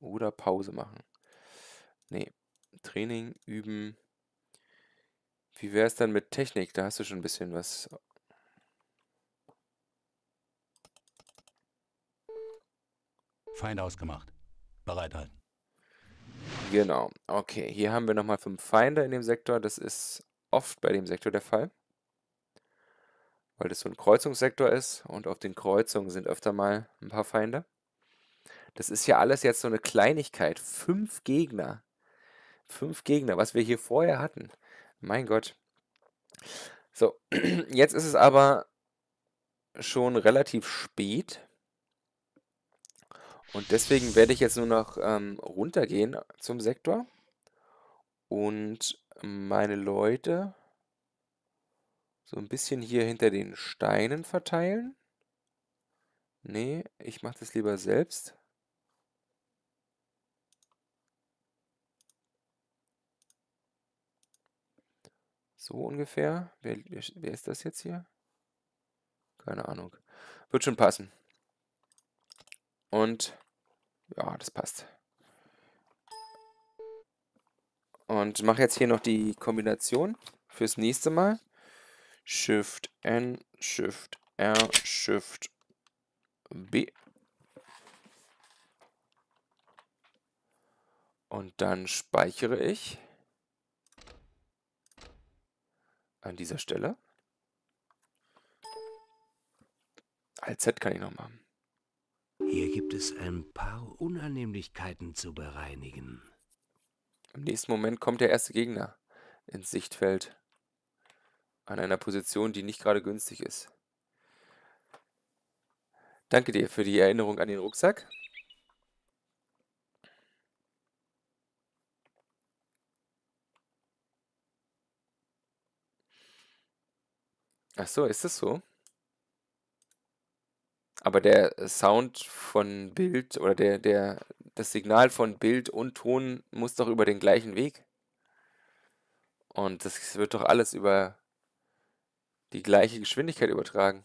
Oder Pause machen. Nee, Training, üben. Wie wäre es dann mit Technik? Da hast du schon ein bisschen was. Feind ausgemacht. Bereithalten. Genau. Okay, hier haben wir nochmal fünf Feinde in dem Sektor. Das ist oft bei dem Sektor der Fall. Weil das so ein Kreuzungssektor ist und auf den Kreuzungen sind öfter mal ein paar Feinde. Das ist ja alles jetzt so eine Kleinigkeit. Fünf Gegner. Fünf Gegner, was wir hier vorher hatten. Mein Gott. So, jetzt ist es aber schon relativ spät. Und deswegen werde ich jetzt nur noch ähm, runtergehen zum Sektor und meine Leute so ein bisschen hier hinter den Steinen verteilen. Nee, ich mache das lieber selbst. So ungefähr. Wer, wer, ist das jetzt hier? Keine Ahnung. Wird schon passen. Und ja, das passt. Und mache jetzt hier noch die Kombination fürs nächste Mal. Shift N, Shift R, Shift B. Und dann speichere ich an dieser Stelle. Alt Z kann ich noch machen. Hier gibt es ein paar Unannehmlichkeiten zu bereinigen. Im nächsten Moment kommt der erste Gegner ins Sichtfeld. An einer Position, die nicht gerade günstig ist. Danke dir für die Erinnerung an den Rucksack. Ach so, ist das so? Aber der Sound von Bild oder der, der, das Signal von Bild und Ton muss doch über den gleichen Weg. Und das wird doch alles über die gleiche Geschwindigkeit übertragen.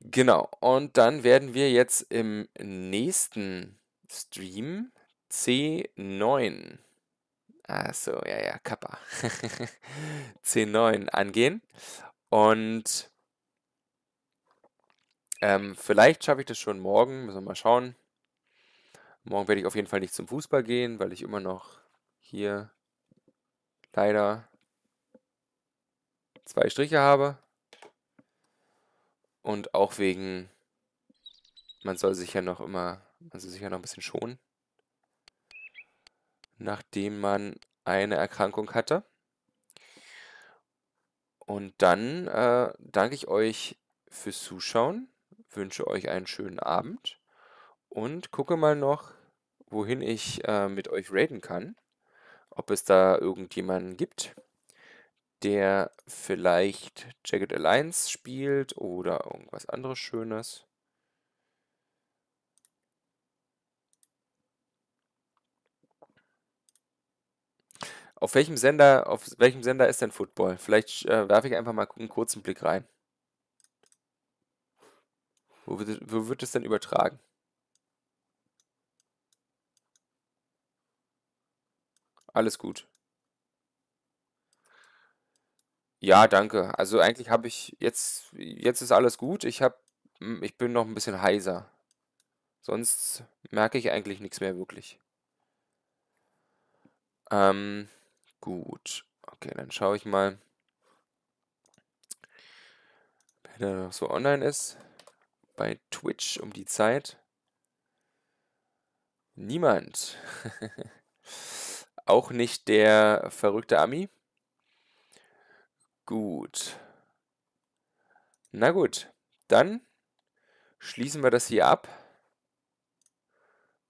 Genau, und dann werden wir jetzt im nächsten Stream C9 Ach so, ja, ja, Kappa. C9 angehen. Und ähm, vielleicht schaffe ich das schon morgen. Müssen wir mal schauen. Morgen werde ich auf jeden Fall nicht zum Fußball gehen, weil ich immer noch hier leider zwei Striche habe. Und auch wegen, man soll sich ja noch immer, man soll sich ja noch ein bisschen schonen nachdem man eine Erkrankung hatte. Und dann äh, danke ich euch fürs Zuschauen, wünsche euch einen schönen Abend und gucke mal noch, wohin ich äh, mit euch raiden kann. Ob es da irgendjemanden gibt, der vielleicht Jagged Alliance spielt oder irgendwas anderes Schönes. Auf welchem Sender, auf welchem Sender ist denn Football? Vielleicht äh, werfe ich einfach mal einen kurzen Blick rein. Wo wird, wo wird es denn übertragen? Alles gut. Ja, danke. Also eigentlich habe ich jetzt, jetzt ist alles gut. Ich habe, hm, ich bin noch ein bisschen heiser. Sonst merke ich eigentlich nichts mehr wirklich. Ähm, Gut. Okay, dann schaue ich mal, wer da noch so online ist. Bei Twitch um die Zeit. Niemand. Auch nicht der verrückte Ami. Gut. Na gut, dann schließen wir das hier ab.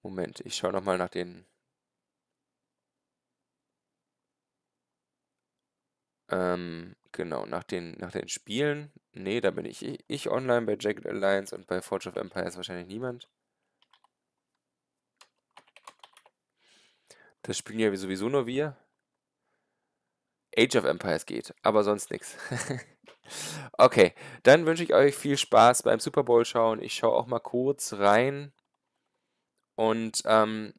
Moment, ich schaue nochmal nach den Ähm, genau, nach den, nach den Spielen. Nee, da bin ich, ich online bei Jagged Alliance und bei Forge of Empires wahrscheinlich niemand. Das spielen ja sowieso nur wir. Age of Empires geht, aber sonst nichts. Okay, dann wünsche ich euch viel Spaß beim Super Bowl schauen. Ich schaue auch mal kurz rein. Und ähm,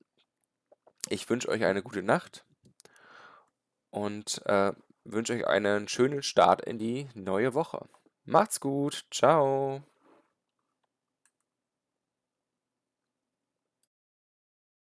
ich wünsche euch eine gute Nacht. Und äh, wünsche euch einen schönen Start in die neue Woche. Macht's gut. Ciao.